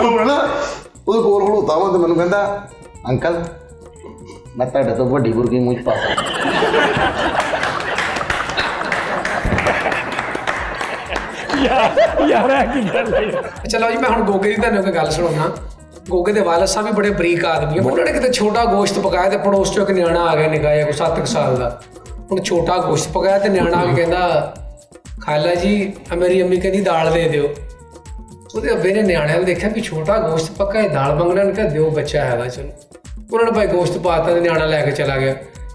ਹੁਣ ਨਾ ਉਹਦੇ ਕੋਲ ਖਲੋਤਾ ਵਾਂ ਤੇ ਮੈਨੂੰ ਕਹਿੰਦਾ ਅੰਕਲ ਮੈਂ ਤੁਹਾਡੇ ਤੋਂ ਵੱਡੀ ਬੁਰਗੀ ਮੂੰਹ ਚ ਪਾ ਸਕਦਾ ਯਾਰ ਇਹ ਕੀ ਗੱਲ ਹੈ? ਚਲੋ ਜੀ ਮੈਂ ਹੁਣ ਗੋਗੇ ਦੀ ਤੁਹਾਨੂੰ ਇੱਕ ਗੱਲ ਸੁਣਾਉਣਾ ਗੋਗੇ ਦੇ ਵਾਲਦ ਸਾਹਿਬ ਵੀ ਬੜੇ ਬਰੀਕ ਆਦਮੀ ਆ। ਉਹਨਾਂ ਨੇ ਕਿਤੇ ਛੋਟਾ ਗੋਸ਼ਤ ਪਕਾਇਆ ਤੇ ਪੜੋਸ ਚੋਂ ਇੱਕ ਨਿਆਣਾ ਆ ਗਿਆ ਨਿਕਾ ਜਿਹਾ ਕੋਈ 7 ਸਾਲ ਦਾ। ਹੁਣ ਛੋਟਾ ਗੋਸ਼ਤ ਪਕਾਇਆ ਤੇ ਨਿਆਣਾ ਆ ਕੇ ਕਹਿੰਦਾ ਖਾਲਾ ਜੀ ਮੇਰੀ ਅੰਮੀ ਕਹਿੰਦੀ ਦਾਲ ਦੇ ਦਿਓ। ਉਹਦੇ ਅੱਬੇ ਨੇ ਨਿਆਣਿਆਂ ਨੂੰ ਦੇਖਿਆ ਵੀ ਛੋਟਾ ਗੋਸ਼ਤ ਪੱਕਾ ਹੈ, ਦਾਲ ਮੰਗਣਾ ਨੇ ਕਿਹਾ, ਦਿਓ ਬੱਚਾ ਹੈਗਾ ਚਲੋ। ਉਹਨਾਂ ਨੇ ਭਾਈ ਗੋਸ਼ਤ ਪਾਤਾ ਤੇ ਨਿਆਣਾ ਲੈ ਕੇ ਚਲਾ ਗਿਆ।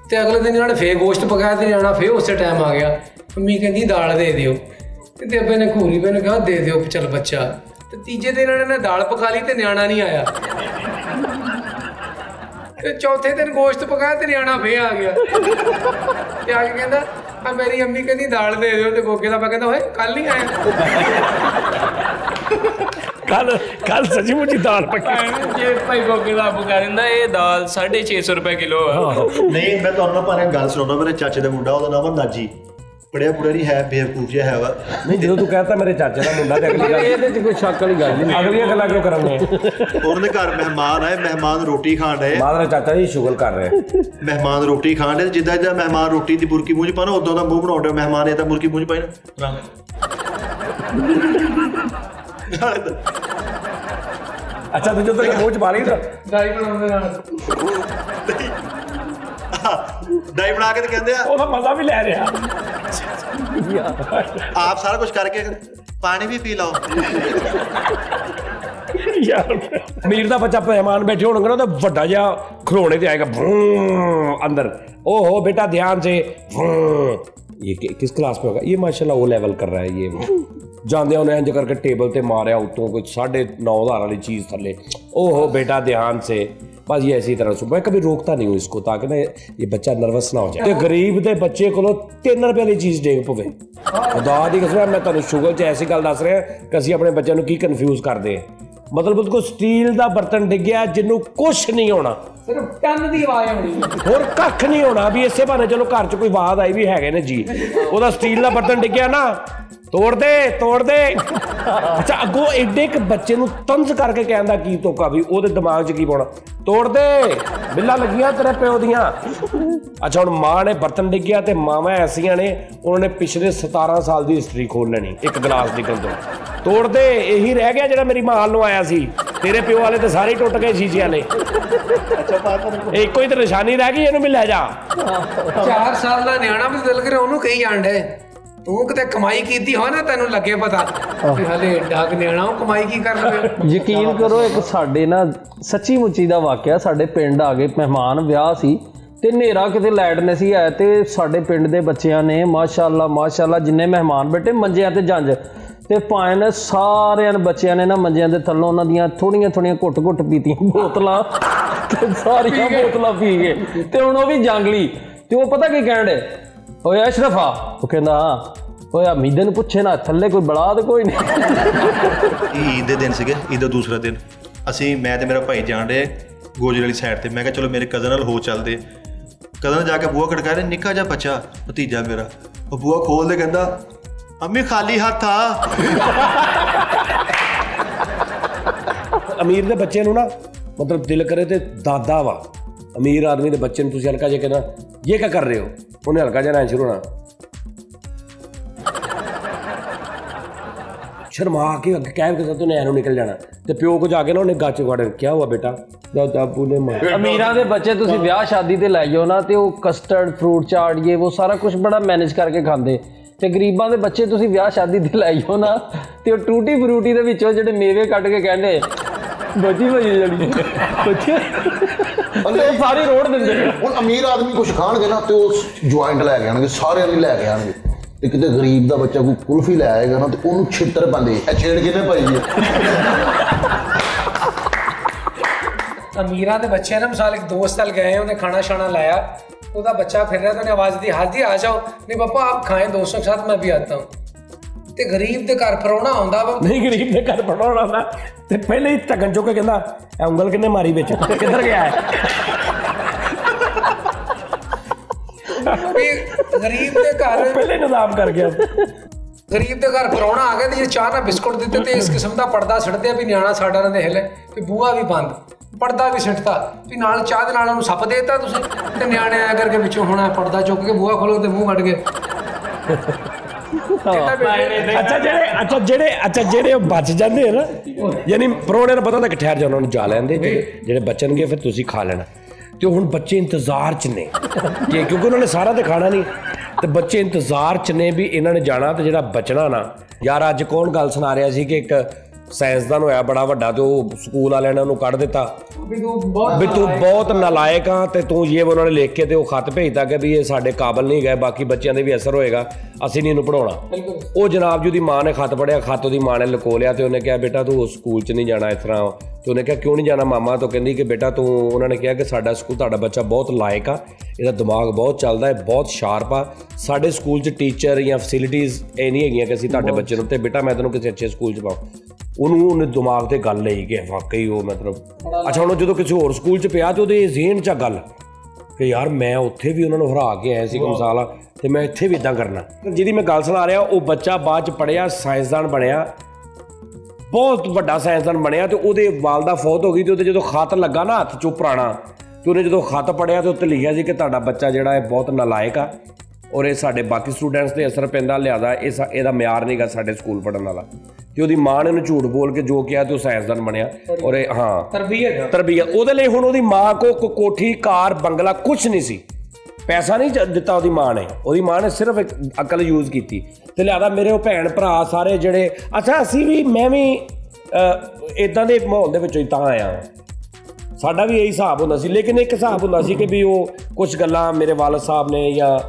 ਤੇ ਅਗਲੇ ਦਿਨ ਇਹਨਾਂ ਨੇ ਫੇਰ ਗੋਸ਼ਤ ਪਕਾਇਆ ਤੇ ਨਿਆਣਾ ਫੇਰ ਉਸੇ ਟਾਈਮ ਆ ਗਿਆ। ਅੰਮੀ ਕਹਿੰਦੀ ਦਾਲ ਦੇ ਦਿਓ। ਤੇ ਅੱਬੇ ਨੇ ਘੂਰੀ ਬੇ ਨੇ ਕਿਹਾ, ਦੇ ਦਿਓ ਚੱਲ ਬੱਚਾ। ਤੇ ਤੀਜੇ ਦਿਨ ਇਹਨਾਂ ਨੇ ਦਾਲ ਪਕਾ ਲਈ ਤੇ ਨਿਆਣਾ ਨਹੀਂ ਆਇਆ। ਤੇ ਚੌਥੇ ਦਿਨ ਗੋਸ਼ਤ ਪਕਾਇਆ ਤੇ ਨਿਆਣਾ ਫੇਰ ਆ ਗਿਆ। ਤੇ ਆ ਕੇ ਕਹਿੰਦਾ ਆ ਮੇਰੀ ਅੰਮੀ ਕਹਿੰਦੀ ਦਾਲ ਦੇ ਦਿਓ ਤੇ ਗੋਗੇ ਦਾ ਪਾ ਕਹਿੰਦਾ ਓਏ ਕੱਲ ਨਹੀਂ ਆਇਆ। ਕੱਲ ਕੱਲ ਸੱਚੀ ਮੁੱਚੀ ਦਾਲ ਪੱਕੀ। ਜੇ ਭਾਈ ਗੋਗੇ ਦਾ ਆਪ ਕਰ ਦਿੰਦਾ ਇਹ ਦਾਲ 650 ਰੁਪਏ ਕਿਲੋ ਆ। ਨਹੀਂ ਮੈਂ ਤੁਹਾਨੂੰ ਪਰ ਗੱਲ ਸੁਣਾਉਣਾ ਮੇਰੇ ਚਾਚੇ ਦਾ ਮੁੰਡਾ ਉਹਦਾ ਨਾਮ ਨਾਜੀ। ਪੜਿਆ ਪੂਰਾ ਨਹੀਂ ਹੈ ਬੇਵਕੂਫ ਜਿਹਾ ਹੈ ਵਾ। ਨਹੀਂ ਜਦੋਂ ਤੂੰ ਕਹਤਾ ਮੇਰੇ ਚਾਚੇ ਦਾ ਮੁੰਡਾ ਤੇ ਅਗਲੀ ਗੱਲ ਇਹਦੇ ਚ ਕੋਈ ਸ਼ੱਕ ਵਾਲੀ ਗੱਲ ਨਹੀਂ। ਅਗਲੀਆਂ ਗੱਲਾਂ ਕਿਉਂ ਕਰਾਂਗੇ ਉਹਨਾਂ ਦੇ ਘਰ ਮਹਿਮਾਨ ਆਏ ਮਹਿਮਾਨ ਰੋਟੀ ਖਾਣ ਡਏ। ਮਾਦਰਾ ਚਾਚਾ ਜੀ ਸ਼ੁਗਲ ਕਰ ਰਹੇ। ਮਹਿਮਾਨ ਰੋਟੀ ਖਾਣ ਡਏ ਜਿੱਦਾਂ ਜਿੱਦਾਂ ਮਹਿਮਾਨ ਰੋਟੀ ਦੀ ਬੁਰਕੀ ਮੂੰਹ ਚ ਪਾਣਾ ਉਦੋਂ ਦਾ ਮੂੰਹ ਬਣਾਉਂਦੇ ਮਹਿਮਾਨ ਇਹ ਤਾਂ ਬੁਰਕੀ ਮੂੰਹ ਚ ਪਾਈ ਨਾ। ਅੱਛਾ ਤੂੰ ਜਦੋਂ ਤੱਕ ਮੂੰਹ ਚ ਪਾ ਲਈ ਤਾਂ ਦਾਈ ਬਣਾਉਂਦੇ ਨਾਲ। ਡਾਈ ਬਣਾ ਕੇ ਤੇ ਕਹਿੰਦੇ ਆ ਉਹਦਾ ਮਜ਼ਾ ਵੀ ਲੈ ਰਿਹਾ ਆਪ ਸਾਰਾ ਕੁਝ ਕਰਕੇ ਪਾਣੀ ਵੀ ਪੀ ਲਓ ਯਾਰ ਅਮੀਰ ਦਾ ਬੱਚਾ ਮਹਿਮਾਨ ਬੈਠੇ ਹੋਣਗੇ ਨਾ ਤਾਂ ਵੱਡਾ ਜਿਹਾ ਖਰੋਣੇ ਤੇ ਆਏਗਾ ਭੂੰ ਅੰਦਰ ओहो बेटा ध्यान से भूं। ये कि- किस क्लास में होगा ये माशाल्लाह वो लेवल कर रहा है ये ਜਾਂਦੇ ਉਹਨੇ ਇੰਜ ਕਰਕੇ ਟੇਬਲ ਤੇ ਮਾਰਿਆ ਉਤੋਂ ਕੋਈ 9.5 ਵਾਲੀ ਚੀਜ਼ ਥੱਲੇ ओहो बेटा ध्यान से बस ये ऐसी तरह से मैं कभी रोकता नहीं हूँ इसको ताकि ना ये बच्चा नर्वस ना हो जाए ਤੇ ਗਰੀਬ ਦੇ ਬੱਚੇ ਕੋਲੋਂ 3 ਰੁਪਏ ਵਾਲੀ ਚੀਜ਼ ਡੇਗ ਪਵੇ ਖੁਦਾ ਦੀ ਕਸਮ ਮੈਂ ਤੁਹਾਨੂੰ ਸ਼ੁਗਰ 'ਚ ਐਸੀ ਗੱਲ ਦੱਸ ਰਿਹਾ ਕਿ ਅਸੀਂ ਆਪਣੇ ਬੱਚਿਆਂ ਨੂੰ ਕੀ ਕਨਫਿਊਜ਼ ਕਰਦੇ ਹਾਂ ਮਤਲਬ ਉਹਦੇ ਕੋਲ ਸਟੀਲ ਦਾ ਬਰਤਨ ਡਿੱਗਿਆ ਜਿਹਨੂੰ ਕੁਝ ਨਹੀਂ ਹੋਣਾ ਸਿਰਫ ਟਨ ਦੀ ਆਵਾਜ਼ ਆਉਣੀ ਹੈ ਹੋਰ ਕੱਖ ਨਹੀਂ ਹੋਣਾ ਵੀ ਇਸੇ ਬਹਾਨੇ ਚਲੋ ਘਰ 'ਚ ਕੋਈ ਆਵਾਜ਼ ਆਈ ਵੀ ਹੈਗੇ ਨੇ ਜੀ ਉਹਦਾ ਸਟੀਲ ਦਾ ਬਰਤਨ ਡਿੱਗਿਆ ਨਾ ਤੋੜ ਦੇ ਤੋੜ ਦੇ ਅੱਛਾ, ਅੱਗੋਂ ਐਡੇ ਇੱਕ ਬੱਚੇ ਨੂੰ ਤੰਜ਼ ਕਰਕੇ ਕਹਿਣ ਕੀ ਤੋਕਾ ਵੀ ਉਹਦੇ ਦਿਮਾਗ 'ਚ ਕੀ ਪਾਉਣਾ? ਤੋੜ ਦੇ ਬਿੱਲਾ ਲੱਗੀਆਂ ਤੇਰੇ ਪਿਓ ਦੀਆਂ। ਅੱਛਾ, ਹੁਣ ਮਾਂ ਨੇ ਬਰਤਨ ਡਿੱਗਿਆ ਤੇ ਮਾਵਾਂ ਐਸੀਆਂ ਨੇ, ਉਹਨਾਂ ਨੇ ਪਿਛਲੇ 17 ਸਾਲ ਦੀ ਹਿਸਟਰੀ ਖੋਲ ਲੈਣੀ, ਇੱਕ ਗਲਾਸ ਨਿਕਲ ਤੋਂ ਤੋੜ ਦੇ ਇਹੀ ਰਹਿ ਗਿਆ ਜਿਹੜਾ ਮੇਰੀ ਮਾਂ ਨੂੰ ਆਇਆ ਸੀ। ਤੇਰੇ ਪਿਓ ਵਾਲੇ ਤੇ ਸਾਰੇ ਟੁੱਟ ਗਏ ਸ਼ੀਸ਼ੇ ਵਾਲੇ ਇਹ ਇੱਕੋ ਹੀ ਤਾਂ ਨਿਸ਼ਾਨੀ ਰਹਿ ਗਈ, ਇਹਨੂੰ ਵੀ ਲੈ ਜਾ। 4 ਸਾਲ ਦਾ ਨਿਆਣਾ ਵੀ ਦਿਲ ਕਰੇ, ਉਹਨੂੰ ਕਹੀ ਜਾਂਦੇ ਤੂੰ ਕਿਤੇ ਕਮਾਈ ਕੀਤੀ ਹੋ ਨਾ ਤੈਨੂੰ ਲੱਗੇ ਪਤਾ ਕਿ ਹਲੇ ਏਡਾ ਕੁ ਨਿਆਣਾ ਉਹ ਕਮਾਈ ਕੀ ਕਰ ਲਵੇ ਯਕੀਨ ਕਰੋ ਇੱਕ ਸਾਡੇ ਨਾ ਸੱਚੀ ਮੁੱਚੀ ਦਾ ਵਾਕਿਆ ਸਾਡੇ ਪਿੰਡ ਆ ਗਏ ਮਹਿਮਾਨ ਵਿਆਹ ਸੀ ਤੇ ਹਨੇਰਾ ਕਿਤੇ ਲਾਈਟ ਨਹੀਂ ਸੀ ਆਇਆ ਤੇ ਸਾਡੇ ਪਿੰਡ ਦੇ ਬੱਚਿਆਂ ਨੇ ਮਾਸ਼ਾਅੱਲਾ ਮਾਸ਼ਾਅੱਲਾ ਜਿੰਨੇ ਮਹਿਮਾਨ ਬੈਠੇ ਮੰਜਿਆਂ ਤੇ ਜੰਜ ਤੇ ਭਾਵੇਂ ਨੇ ਸਾਰਿਆਂ ਨੇ ਬੱਚਿਆਂ ਨੇ ਨਾ ਮੰਜਿਆਂ ਦੇ ਥੱਲੋਂ ਉਹਨਾਂ ਦੀਆਂ ਥੋੜੀਆਂ ਥੋੜੀਆਂ ਘੁੱਟ-ਘੁੱਟ ਪੀਤੀਆਂ ਬੋਤਲਾਂ ਤੇ ਸਾਰੀਆਂ ਬੋਤਲਾਂ ਪੀ ਗਏ। ਤੇ ਹੁਣ ਉਹ ਵੀ ਜੰਗਲੀ ਤੇ ਉਹ ਪਤਾ ਕੀ ਕਹਿਣ ਡੇ ਓਏ ਅਸ਼ਰਫਾ ਉਹ ਕਹਿੰਦਾ ਹਾਂ ਓਏ ਅਮੀਦੇ ਨੂੰ ਪੁੱਛੇ ਨਾ ਥੱਲੇ ਕੋਈ ਬੜਾ ਤੇ ਕੋਈ ਨਹੀਂ ਇਹ ਈਦ ਦੇ ਦਿਨ ਸੀਗੇ ਈਦ ਦਾ ਦੂਸਰਾ ਦਿਨ ਅਸੀਂ ਮੈਂ ਤੇ ਮੇਰਾ ਭਾਈ ਜਾਣ ਡੇ ਗੋਜਰ ਵਾਲੀ ਸਾਈਡ ਤੇ ਮੈਂ ਕਿਹਾ ਚਲੋ ਮੇਰੇ ਕਜ਼ਨ ਨਾਲ ਹੋ ਚੱਲਦੇ ਕਜ਼ਨ ਜਾ ਕੇ ਬੂਹਾ ਖੜਕਾ ਰਿਹਾ ਨਿੱਕਾ ਜਿਹਾ ਬੱਚਾ ਭਤੀਜਾ ਮੇਰਾ ਉਹ ਬੂਹਾ ਖੋਲਦੇ ਕਹਿੰਦਾ ਅੰਮੀ ਖਾਲੀ ਹੱਥ ਆ ਅਮੀਰ ਦੇ ਬੱਚੇ ਨੂੰ ਨਾ ਮਤਲਬ ਦਿਲ ਕਰੇ ਤੇ ਦਾਦਾ ਵਾ ਅਮੀਰ ਆਦਮੀ ਦੇ ਬੱਚੇ ਨੂੰ ਤੁਸੀਂ ਹਲਕਾ ਜਿਹਾ ਕਹਿੰਦਾ ਇਹ ਕੀ ਕਰ ਰਹੇ ਹੋ ਉਹਨੇ ਹਲਕਾ ਜਿਹਾ ਨਾ ਸ਼ੁਰੂ ਹੋਣਾ ਸ਼ਰਮਾ ਕੇ ਅੱਗੇ ਕਹਿ ਕੇ ਤੂੰ ਐਨੂੰ ਨਿਕਲ ਜਾਣਾ ਤੇ ਪਿਓ ਕੋ ਜਾ ਕੇ ਨਾ ਉਹਨੇ ਗੱਚ ਵੜਨ ਕਿਆ ਹੁਆ ਬੇਟਾ ਜਦ ਦਾਬੂ ਨੇ ਮਾਰ ਅਮੀਰਾਂ ਦੇ ਬੱਚੇ ਤੁਸੀਂ ਵਿਆਹ ਸ਼ਾਦੀ ਤੇ ਲੈ ਜਾਓ ਨਾ ਤੇ ਉਹ ਕਸਟਰਡ ਫਰੂਟ ਚਾਟ ਇਹ ਉਹ ਸਾਰਾ ਕੁਝ ਬੜਾ ਮੈਨੇਜ ਕਰਕੇ ਖਾਂਦੇ ਤੇ ਗਰੀਬਾਂ ਦੇ ਬੱਚੇ ਤੁਸੀਂ ਵਿਆਹ ਸ਼ਾਦੀ ਤੇ ਲੈ ਜਾਓ ਨਾ ਤੇ ਉਹ ਟੂਟੀ ਫਰੂਟੀ ਦੇ ਵਿੱਚੋਂ ਜਿਹੜੇ ਮੇਵੇ ਕੱਢ ਕੇ ਕਹਿੰਦੇ ਬੋਝੀ ਹੋਈ ਜੜੀ ਬੱਚੇ। ਤੇ ਸਾਰੀ ਰੋਡ ਦਿੰਦੇ ਨੇ। ਹੁਣ ਅਮੀਰ ਆਦਮੀ ਕੁਝ ਖਾਣਗੇ ਨਾ ਤੇ ਉਹ ਜੁਆਇੰਟ ਲੈ ਕੇ ਆਣਗੇ ਸਾਰਿਆਂ ਲਈ ਲੈ ਕੇ ਆਣਗੇ। ਤੇ ਕਿਤੇ ਗਰੀਬ ਦਾ ਬੱਚਾ ਕੋਈ ਕੁਲਫੀ ਲੈ ਆਏਗਾ ਨਾ ਤੇ ਉਹਨੂੰ ਛਿੱਤਰ ਪੰਦੇ ਇਹ ਛੇੜ ਕਿਨੇ ਭਾਈ ਅਮੀਰਾਂ ਦੇ ਬੱਚੇ ਨਾ ਮਿਸਾਲ ਇੱਕ ਦੋਸਤ ਨਾਲ ਗਏ ਉਹਨੇ ਖਾਣਾ ਛਾਣਾ ਲਾਇਆ। ਉਹਦਾ ਬੱਚਾ ਫਿਰ ਰਿਹਾ ਤੇ ਉਹਨੇ ਆਵਾਜ਼ ਦੀ ਹਾਜ਼ੀ ਆ ਜਾਓ। ਨਹੀਂ ਪਾਪਾ ਆਪ ਖਾਏ दोस्तों के साथ मैं भी आता ਤੇ ਗਰੀਬ ਦੇ ਘਰ ਪਰੋਣਾ ਆਉਂਦਾ ਵਾ। ਨਹੀਂ ਗਰੀਬ ਦੇ ਘਰ ਪੜਾਉਣਾ ਹੁੰਦਾ ਤੇ ਪਹਿਲੇ ਹੀ ਢੱਕਣ ਚੁੱਕ ਕੇ ਕਹਿੰਦਾ ਇਹ ਉਂਗਲ ਕਿੰਨੇ ਮਾਰੀ ਵਿੱਚ? ਕਿੱਧਰ ਗਿਆ ਹੈ ਵੀ ਗਰੀਬ ਦੇ ਘਰ ਪਹਿਲੇ ਨਿਜ਼ਾਮ ਕਰ ਗਿਆ। ਗਰੀਬ ਦੇ ਘਰ ਪਰੋਣਾ ਆ ਗਿਆ ਤੇ ਜੇ ਚਾਹ ਨਾਲ ਬਿਸਕੁਟ ਦਿੱਤੇ ਤੇ ਇਸ ਕਿਸਮ ਦਾ ਪਰਦਾ ਛੱਡਦੇ ਆ ਵੀ ਨਿਆਣਾ ਸਾਡਾ ਨਾ ਦੇਖ ਲੈ ਵੀ ਬੂਹਾ ਵੀ ਬੰਦ। ਪਰਦਾ ਵੀ ਸਿੱਟਤਾ ਵੀ ਨਾਲ ਚਾਹ ਦੇ ਨਾਲ ਉਹਨੂੰ ਸੱਪ ਦੇਤਾ ਤੁਸੀਂ ਤੇ ਨਿਆਣੇ ਆਇਆ ਕਰਕੇ ਵਿੱਚੋਂ ਹੋਣਾ ਪਰਦਾ ਚੁੱਕ ਕੇ ਬੂਹਾ ਖੋਲੋ ਤੇ ਮੂੰਹ ਕੱਢ ਕੇ ਅੱਛਾ, ਜਿਹੜੇ ਅੱਛਾ ਜਿਹੜੇ ਅੱਛਾ, ਜਿਹੜੇ ਬਚ ਜਾਂਦੇ ਆ ਨਾ, ਯਾਨੀ ਪਰੋਣੇ ਨੂੰ ਪਤਾ ਹੁੰਦਾ ਕਿ ਠਹਿਰ ਜਾ, ਉਹਨਾਂ ਨੂੰ ਜਾ ਲੈਂਦੇ ਜਿਹੜੇ ਜਿਹੜੇ ਬਚਣਗੇ, ਫਿਰ ਤੁਸੀਂ ਖਾ ਲੈਣਾ। ਤੇ ਹੁਣ ਬੱਚੇ ਇੰਤਜ਼ਾਰ ਚ ਨੇ, ਕਿ ਕਿਉਂਕਿ ਉਹਨਾਂ ਨੇ ਸਾਰਾ ਤੇ ਖਾਣਾ ਨਹੀਂ, ਤੇ ਬੱਚੇ ਇੰਤਜ਼ਾਰ ਚ ਨੇ ਵੀ ਇਹਨਾਂ ਨੇ ਜਾਣਾ ਤੇ ਜਿਹੜਾ ਬਚਣਾ ਨਾ। ਯਾਰ, ਅੱਜ ਕੌਣ ਗੱਲ ਸੁਣਾ ਰਿਹਾ ਸੀ ਕਿ ਇੱਕ ਸਾਇੰਸਦਾਨ ਹੋਇਆ ਬੜਾ ਵੱਡਾ ਤੇ ਉਹ ਸਕੂਲ ਵਾਲਿਆਂ ਨੇ ਉਹਨੂੰ ਕੱਢ ਦਿੱਤਾ। ਵੀ ਤੂੰ ਬਹੁਤ ਵੀ ਤੂੰ ਬਹੁਤ ਨਲਾਇਕ ਆ ਤੇ ਤੂੰ ਇਹ ਉਹਨਾਂ ਨੇ ਲਿਖ ਕੇ ਤੇ ਉਹ ਖੱਤ ਭੇਜਤਾ ਕਿ ਵੀ ਇਹ ਸਾਡੇ ਕਾਬਲ ਨਹੀਂ ਗਏ ਬਾਕੀ ਬੱਚਿਆਂ ਦੇ ਵੀ ਅਸਰ ਹੋਏਗਾ ਅਸੀਂ ਨਹੀਂ ਇਹਨੂੰ ਪੜਾਉਣਾ ਉਹ ਜਨਾਬ ਜੀ ਦੀ ਮਾਂ ਨੇ ਖੱਤ ਪੜਿਆ ਖੱਤ ਉਹਦੀ ਮਾਂ ਨੇ ਲਕੋ ਲਿਆ ਤੇ ਉਹਨੇ ਕਿਹਾ ਬੇਟਾ ਤੂੰ ਉਸ ਸਕੂਲ 'ਚ ਨਹੀਂ ਜਾਣਾ ਇਸ ਤਰ੍ਹਾਂ। ਤੇ ਉਹਨੇ ਕਿਹਾ ਕਿਉਂ ਨਹੀਂ ਜਾਣਾ ਮਾਮਾ? ਤੋਂ ਕਹਿੰਦੀ ਕਿ ਬੇਟਾ ਤੂੰ ਉਹਨਾਂ ਨੇ ਕਿਹਾ ਕਿ ਸਾਡਾ ਸਕੂਲ ਤੁਹਾਡਾ ਬੱਚਾ ਬਹੁਤ ਲਾਇਕ ਆ ਇਹਦਾ ਦਿਮਾਗ ਬਹੁਤ ਚੱਲਦਾ ਹੈ ਬਹੁਤ ਸ਼ਾਰਪ ਆ। ਸਾਡੇ ਸਕੂਲ 'ਚ ਟੀਚਰ ਜਾਂ ਫੈਸਿਲਿਟੀਆਂ ਇਹ ਨਹੀਂ ਹੈਗੀਆਂ ਕਿ ਅਸੀਂ ਤੁਹਾਡੇ ਬੱਚੇ ਨੂੰ ਤੇ ਬੇਟਾ ਮੈਂ ਤੈਨੂੰ ਕਿਸੇ ਅੱਛੇ ਸਕੂਲ 'ਚ ਪਾਉਂ ਉਹਨੂੰ ਉਹਨੇ ਦਿਮਾਗ ਤੇ ਗੱਲ ਲਈ ਕਿ ਵਾਕਈ ਉਹ ਮਤਲਬ ਅੱਛਾ ਹੁਣ ਜਦੋਂ ਕਿਸੇ ਹੋਰ ਸਕੂਲ 'ਚ ਪਿਆ ਤੇ ਉਹਦੇ ਜ਼ਿਹਨ 'ਚ ਗੱਲ ਕਿ ਯਾਰ ਮੈਂ ਉੱਥੇ ਵੀ ਉਹਨਾਂ ਨੂੰ ਹਰਾ ਕੇ ਆਇਆ ਸੀ ਕਮਸਾਲਾ ਤੇ ਮੈਂ ਇੱਥੇ ਵੀ ਇਦਾਂ ਕਰਨਾ। ਜਿਹਦੀ ਮੈਂ ਗੱਲ ਸੁਣਾ ਰਿਹਾ ਉਹ ਬੱਚਾ ਬਾਅਦ 'ਚ ਪੜਿਆ ਸਾਇੰਸਦਾਨ ਬਣਿਆ। ਬਹੁਤ ਵੱਡਾ ਸਾਇੰਸਦਾਨ ਬਣਿਆ ਤੇ ਉਹਦੇ ਵਾਲਦਾ ਫੌਤ ਹੋ ਗਈ ਤੇ ਉਹਦੇ ਜਦੋਂ ਖਤ ਲੱਗਾ ਨਾ ਹੱਥ 'ਚੋਂ ਪੁਰਾਣਾ ਤੇ ਉਹਨੇ ਜਦੋਂ ਖਤ ਪੜਿਆ ਤੇ ਉੱਤੇ ਲਿਖਿਆ ਸੀ ਕਿ ਤੁਹਾਡਾ ਬੱਚਾ ਜਿਹੜਾ ਹੈ ਬਹੁਤ ਨਾਲਾਇਕ ਆ। ਔਰ ਇਹ ਸਾਡੇ ਬਾਕੀ ਸਟੂਡੈਂਟਸ ਤੇ ਅਸਰ ਪੈਂਦਾ ਲਿਆਦਾ ਇਹ ਇਹਦਾ ਮਿਆਰ ਨਹੀਂਗਾ ਸਾਡੇ ਸਕੂਲ ਪੜਨ ਵਾਲਾ। ਤੇ ਉਹਦੀ ਮਾਂ ਨੇ ਉਹਨੂੰ ਝੂਠ ਬੋਲ ਕੇ ਜੋ ਕਿਹਾ ਤੇ ਉਹ ਸਾਇੰਸਦਾਨ ਬਣਿਆ। ਔਰ ਇਹ ਹਾਂ। ਤਰਬੀਅਤ ਤਰਬੀਅਤ। ਉਹਦੇ ਲਈ ਹੁਣ ਉਹਦੀ ਮਾਂ ਕੋ ਕੋਠੀ ਕਾਰ ਬੰਗਲਾ ਕੁਝ ਨਹੀਂ ਸੀ। ਪੈਸਾ ਨਹੀਂ ਦਿੱਤਾ ਉਹਦੀ ਮਾਂ ਨੇ। ਉਹਦੀ ਮਾਂ ਨੇ ਸਿਰਫ ਇੱਕ ਅਕਲ ਯੂਜ਼ ਕੀਤੀ। ਤੇ ਲਿਆਦਾ ਮੇਰੇ ਉਹ ਭੈਣ ਭਰਾ ਸਾਰੇ ਜਿਹੜੇ ਅੱਛਾ ਅਸੀਂ ਵੀ ਮੈਂ ਵੀ ਇਦਾਂ ਦੇ ਮਾਹੌਲ ਦੇ ਵਿੱਚੋਂ ਹੀ ਤਾਂ ਆਇਆ। ਸਾਡਾ ਵੀ ਇਹੀ ਹਿਸਾਬ ਹੁੰਦਾ ਸੀ। ਲੇਕਿਨ ਇੱਕ ਹਿਸਾਬ ਹੁੰਦਾ ਸੀ ਕਿ ਵੀ ਉਹ ਕੁਝ ਗੱਲਾਂ ਮੇਰੇ ਵਾਲਦ ਸਾਹਿਬ ਨੇ ਜਾਂ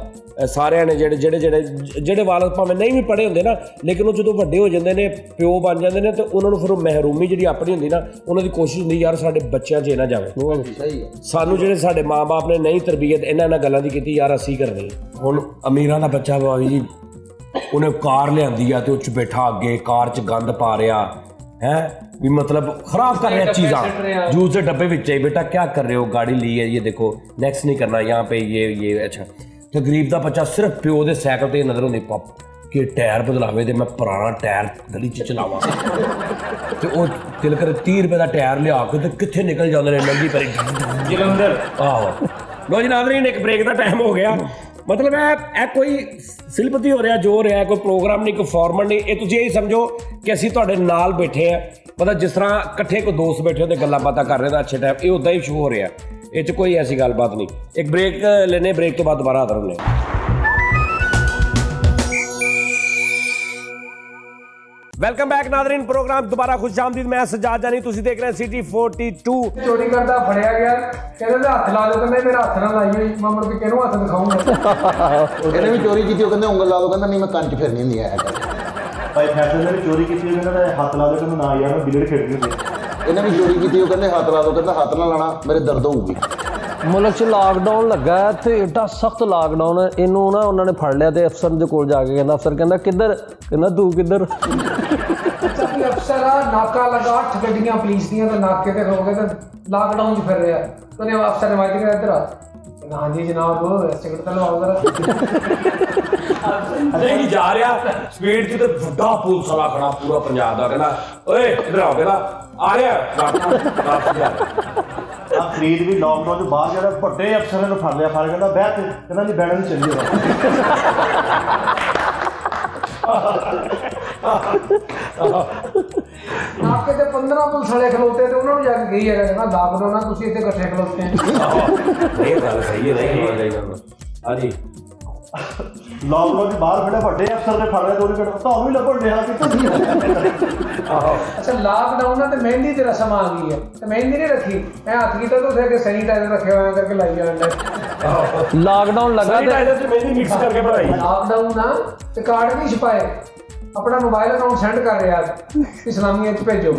ਸਾਰਿਆਂ ਨੇ ਜਿਹੜੇ ਜਿਹੜੇ ਜਿਹੜੇ ਜਿਹੜੇ ਵਾਲਦ ਭਾਵੇਂ ਨਹੀਂ ਵੀ ਪੜੇ ਹੁੰਦੇ ਨਾ ਲੇਕਿਨ ਉਹ ਜਦੋਂ ਵੱਡੇ ਹੋ ਜਾਂਦੇ ਨੇ ਪਿਓ ਬਣ ਜਾਂਦੇ ਨੇ ਤੇ ਉਹਨਾਂ ਨੂੰ ਫਿਰ ਉਹ ਮਹਿਰੂਮੀ ਜਿਹੜੀ ਆਪਣੀ ਹੁੰਦੀ ਨਾ ਉਹਨਾਂ ਦੀ ਕੋਸ਼ਿਸ਼ ਹੁੰਦੀ ਯਾਰ ਸਾਡੇ ਬੱਚਿਆਂ 'ਚ ਇਹ ਨਾ ਜਾਵੇ। ਸਹੀ ਹੈ। ਸਾਨੂੰ ਜਿਹੜੇ ਸਾਡੇ ਮਾਪੇ ਨੇ ਨਹੀਂ ਤਰਬੀਅਤ ਇਹਨਾਂ ਨਾਲ ਗੱਲਾਂ ਦੀ ਕੀਤੀ ਯਾਰ ਅਸੀਂ ਕਰਨੀ ਹੁਣ ਅਮੀਰਾਂ ਦਾ ਬੱਚਾ ਬਾਬੀ ਜੀ ਉਹਨੇ ਕਾਰ ਲਿਆਂਦੀ ਆ ਤੇ ਉਹ ਚ ਬੈਠਾ ਅੱਗੇ ਕਾਰ 'ਚ ਗੰਦ ਪਾ ਰਿਹਾ ਹੈ? ਵੀ ਮਤਲਬ ਖਰਾਬ ਕਰ ਰਿਹਾ ਚੀਜ਼ਾਂ। ਜੂਸ ਦੇ ਡੱਬੇ ਵਿੱਚ ਹੈ ਬੇਟਾ ਕੀ ਕਰ ਰਹੇ ਹੋ? ਗਾੜੀ ਲਈ ਹੈ ਇਹ ਦੇਖੋ ਨੈਕਸ ਨਹੀਂ ਕਰਨਾ ਯਹਾਂ ਪੇ ਇਹ ਇਹ ਅੱਛਾ। ਤੇ ਗਰੀਬ ਦਾ ਬੱਚਾ ਸਿਰਫ ਪਿਓ ਦੇ ਸਾਈਕਲ ਤੇ ਨਜ਼ਰ ਹੁੰਦੀ ਪੱਪ ਕਿ ਟਾਇਰ ਬਦਲਾਵੇ ਤੇ ਮੈਂ ਪੁਰਾਣਾ ਟਾਇਰ ਗਲੀ 'ਚ ਚਲਾਵਾਂ? ਤੇ ਉਹ ਦਿਲ ਕਰੇ 30 ਰੁਪਏ ਦਾ ਟਾਇਰ ਲਿਆ ਕੇ ਤੇ ਕਿੱਥੇ ਨਿਕਲ ਜਾਂਦੇ ਨੇ ਨੰਗੀ ਪਰੀ? ਜਲੰਧਰ। ਆਹੋ। ਲੋ ਜੀ ਨਾਜ਼ਰੀਨ ਇੱਕ ਬ੍ਰੇਕ ਦਾ ਟਾਈਮ ਹੋ ਗਿਆ। ਮਤਲਬ ਇਹ ਇਹ ਕੋਈ ਸਿਲਪਤੀ ਹੋ ਰਿਹਾ ਜੋ ਹੋ ਰਿਹਾ ਕੋਈ ਪ੍ਰੋਗਰਾਮ ਨਹੀਂ ਕੋਈ ਫਾਰਮੈਟ ਨਹੀਂ। ਇਹ ਤੁਸੀਂ ਇਹ ਸਮਝੋ ਕਿ ਅਸੀਂ ਤੁਹਾਡੇ ਨਾਲ ਬੈਠੇ ਆ। ਪਤਾ ਜਿਸ ਤਰ੍ਹਾਂ ਇਕੱਠੇ ਕੋ ਦੋਸਤ ਬੈਠੇ ਹੁੰਦੇ ਗੱਲਾਂ ਬਾਤਾਂ ਕਰ ਰਹੇ ਦਾ ਅੱਛੇ ਟਾਈਮ ਇਹ ਉਦਾਂ ਹੀ ਸ਼ੋ ਹੋ ਰਿਹਾ। ਇਹ 'ਚ ਕੋਈ ਐਸੀ ਗੱਲਬਾਤ ਨਹੀਂ। ਇੱਕ ਬ੍ਰੇਕ ਲੈਨੇ ਬ੍ਰੇਕ ਤੋਂ ਬਾਅਦ ਦੁਬਾਰਾ ਹਾਂ। ਵੈਲਕਮ ਬੈਕ ਨਾਜ਼ਰੀਨ ਪ੍ਰੋਗਰਾਮ ਦੁਬਾਰਾ ਖੁਸ਼ਆਮਦੀਦ ਮੈਂ ਸਜਾਦ ਜਾਨੀ ਤੁਸੀਂ ਦੇਖ ਰਹੇ ਸਿਟੀ 42 ਚੋਰੀ ਕਰਦਾ ਫੜਿਆ ਗਿਆ ਕਹਿੰਦੇ ਹੱਥ ਲਾ ਦਿਓ ਕਹਿੰਦੇ ਮੇਰਾ ਹੱਥ ਨਾ ਲਾਈ ਹੋਈ ਮੈਂ ਮੁੜ ਕੇ ਕਿਹਨੂੰ ਹੱਥ ਦਿਖਾਉਂਗਾ? ਇਹਨੇ ਵੀ ਚੋਰੀ ਕੀਤੀ ਉਹ ਕਹਿੰਦੇ ਉਂਗਲ ਲਾ ਦੋ ਕਹਿੰਦਾ ਨਹੀਂ ਮੈਂ ਕੰਨ 'ਚ ਫਿਰਨੀ ਹੁੰਦੀ ਐ ਭਾਈ ਫੈਸ਼ਨ ਨੇ ਵੀ ਚੋਰੀ ਕੀਤੀ ਕਹਿੰਦਾ ਮੈਂ ਹੱਥ ਲਾ ਦੇ ਤੈਨੂੰ ਨਾ ਯਾਰ ਮੈਂ ਬਿਲੜ ਖੇਡਦੀ ਹੁੰਦੀ ਇਹਨੇ ਵੀ ਚੋਰੀ ਕੀਤੀ ਉਹ ਕਹਿੰਦੇ ਹੱਥ ਲਾ ਦੋ ਕਹਿੰਦਾ ਹੱਥ ਨਾ ਲਾਣਾ ਮੇਰੇ ਦਰਦ ਹੋਊਗੀ। ਮੁਲਕ 'ਚ ਲਾਕਡਾਊਨ ਲੱਗਾ ਹੈ ਤੇ ਏਡਾ ਸਖਤ ਲਾਕਡਾਊਨ ਹੈ। ਇਹਨੂੰ ਨਾ ਉਹਨਾਂ ਨੇ ਫੜ ਲਿਆ ਤੇ ਅਫਸਰ ਦੇ ਕੋਲ ਜਾ ਕੇ ਕਹਿੰਦਾ ਅਫਸਰ ਕਹਿੰਦਾ ਕਿੱਧਰ? ਕਹਿੰਦਾ ਤੂੰ ਕਿੱਧਰ? ਚੱਕੀ ਅਫਸਰ ਆ ਨਾਕਾ ਲਗਾ ਅੱਠ ਗੱਡੀਆਂ ਪੁਲਿਸ ਦੀਆਂ ਤੇ ਨਾਕੇ ਤੇ ਖਲੋ ਕੇ ਤੇ ਲਾਕਡਾਊਨ 'ਚ ਫਿਰ ਰਿਹਾ। ਤੇ ਉਹਨੇ ਅਫਸਰ ਨੇ ਵਾਜ ਕੇ ਇੱਧਰ ਆ। ਕਹਿੰਦਾ, ਹਾਂਜੀ ਜਨਾਬ ਟਿਕਟ ਤਾਂ ਲਵਾਓ ਜਰਾ। ਨਹੀਂ ਜਾ ਰਿਹਾ। ਸਪੀਡ 'ਚ ਤੇ ਵੱਡਾ ਪੁਲਿਸ ਵਾਲਾ ਖੜਾ ਪੂਰਾ ਪੰਜਾਬ ਦਾ। ਕਹਿੰਦਾ ਓਏ ਇਧਰ ਆਓ। ਕਹਿੰਦਾ ਆ ਰਿਹਾ ਵਾਪਸ ਵਾਪਸ ਜਾ ਆ ਫਰੀਦ ਵੀ ਲਾਕਡਾਊਨ ਤੋਂ ਬਾਅਦ ਜਿਹੜਾ ਵੱਡੇ ਅਫਸਰਾਂ ਨੂੰ ਫੜ ਲਿਆ ਫੜ ਕਹਿੰਦਾ ਬਹਿ ਤੇ ਕਹਿੰਦਾ ਜੀ ਬੈਠਣ ਨਹੀਂ ਚੱਲੀ ਨਾਕੇ ਤੇ 15 ਪੁਲਿਸ ਵਾਲੇ ਖਲੋਤੇ ਤੇ ਉਹਨਾਂ ਨੂੰ ਜਾ ਕੇ ਕਹੀ ਹੈਗਾ ਕਹਿੰਦਾ ਦਾਬ ਦੋ ਨਾ ਤੁਸੀਂ ਇੱਥੇ ਇਕੱਠੇ ਖਲੋਤੇ ਆ ਇਹ ਗੱਲ ਸਹੀ ਹੈ ਨਹੀਂ ਹੋਣਾ ਚਾਹੀਦਾ ਹਾਂਜੀ। ਲਾਕਡਾਊਨ ਦੇ ਬਾਹਰ ਖੜੇ ਵੱਡੇ ਅਫਸਰ ਨੇ ਫੜ ਲਿਆ ਦੋਨੇ ਕਿਹੜਾ ਤੁਹਾਨੂੰ ਵੀ ਲੱਭਣ ਡਿਆ ਕਿੱਥੇ ਸੀ ਅੱਛਾ ਲਾਕਡਾਊਨ ਨਾਲ ਤੇ ਮਹਿੰਦੀ ਤੇ ਰਸਮ ਆ ਗਈ ਹੈ। ਤੇ ਮਹਿੰਦੀ ਨਹੀਂ ਰੱਖੀ। ਮੈਂ ਹੱਥ ਕੀਤਾ ਤਾਂ ਉੱਥੇ ਕਿ ਸੈਨੀਟਾਈਜ਼ਰ ਰੱਖਿਆ ਹੋਇਆ ਕਰਕੇ ਲਾਈ ਜਾਂਦਾ ਲਾਕਡਾਊਨ ਲੱਗਾ ਤੇ ਸੈਨੀਟਾਈਜ਼ਰ ਚ ਮਹਿੰਦੀ ਮਿਕਸ ਕਰਕੇ ਬਣਾਈ। ਲਾਕਡਾਊਨ ਆ ਤੇ ਕਾਰਡ ਨਹੀਂ ਛਪਾਏ। ਆਪਣਾ ਮੋਬਾਈਲ ਅਕਾਊਂਟ ਸੈਂਡ ਕਰ ਰਿਹਾ ਇਸਲਾਮੀਆ ਚ ਭੇਜੋ।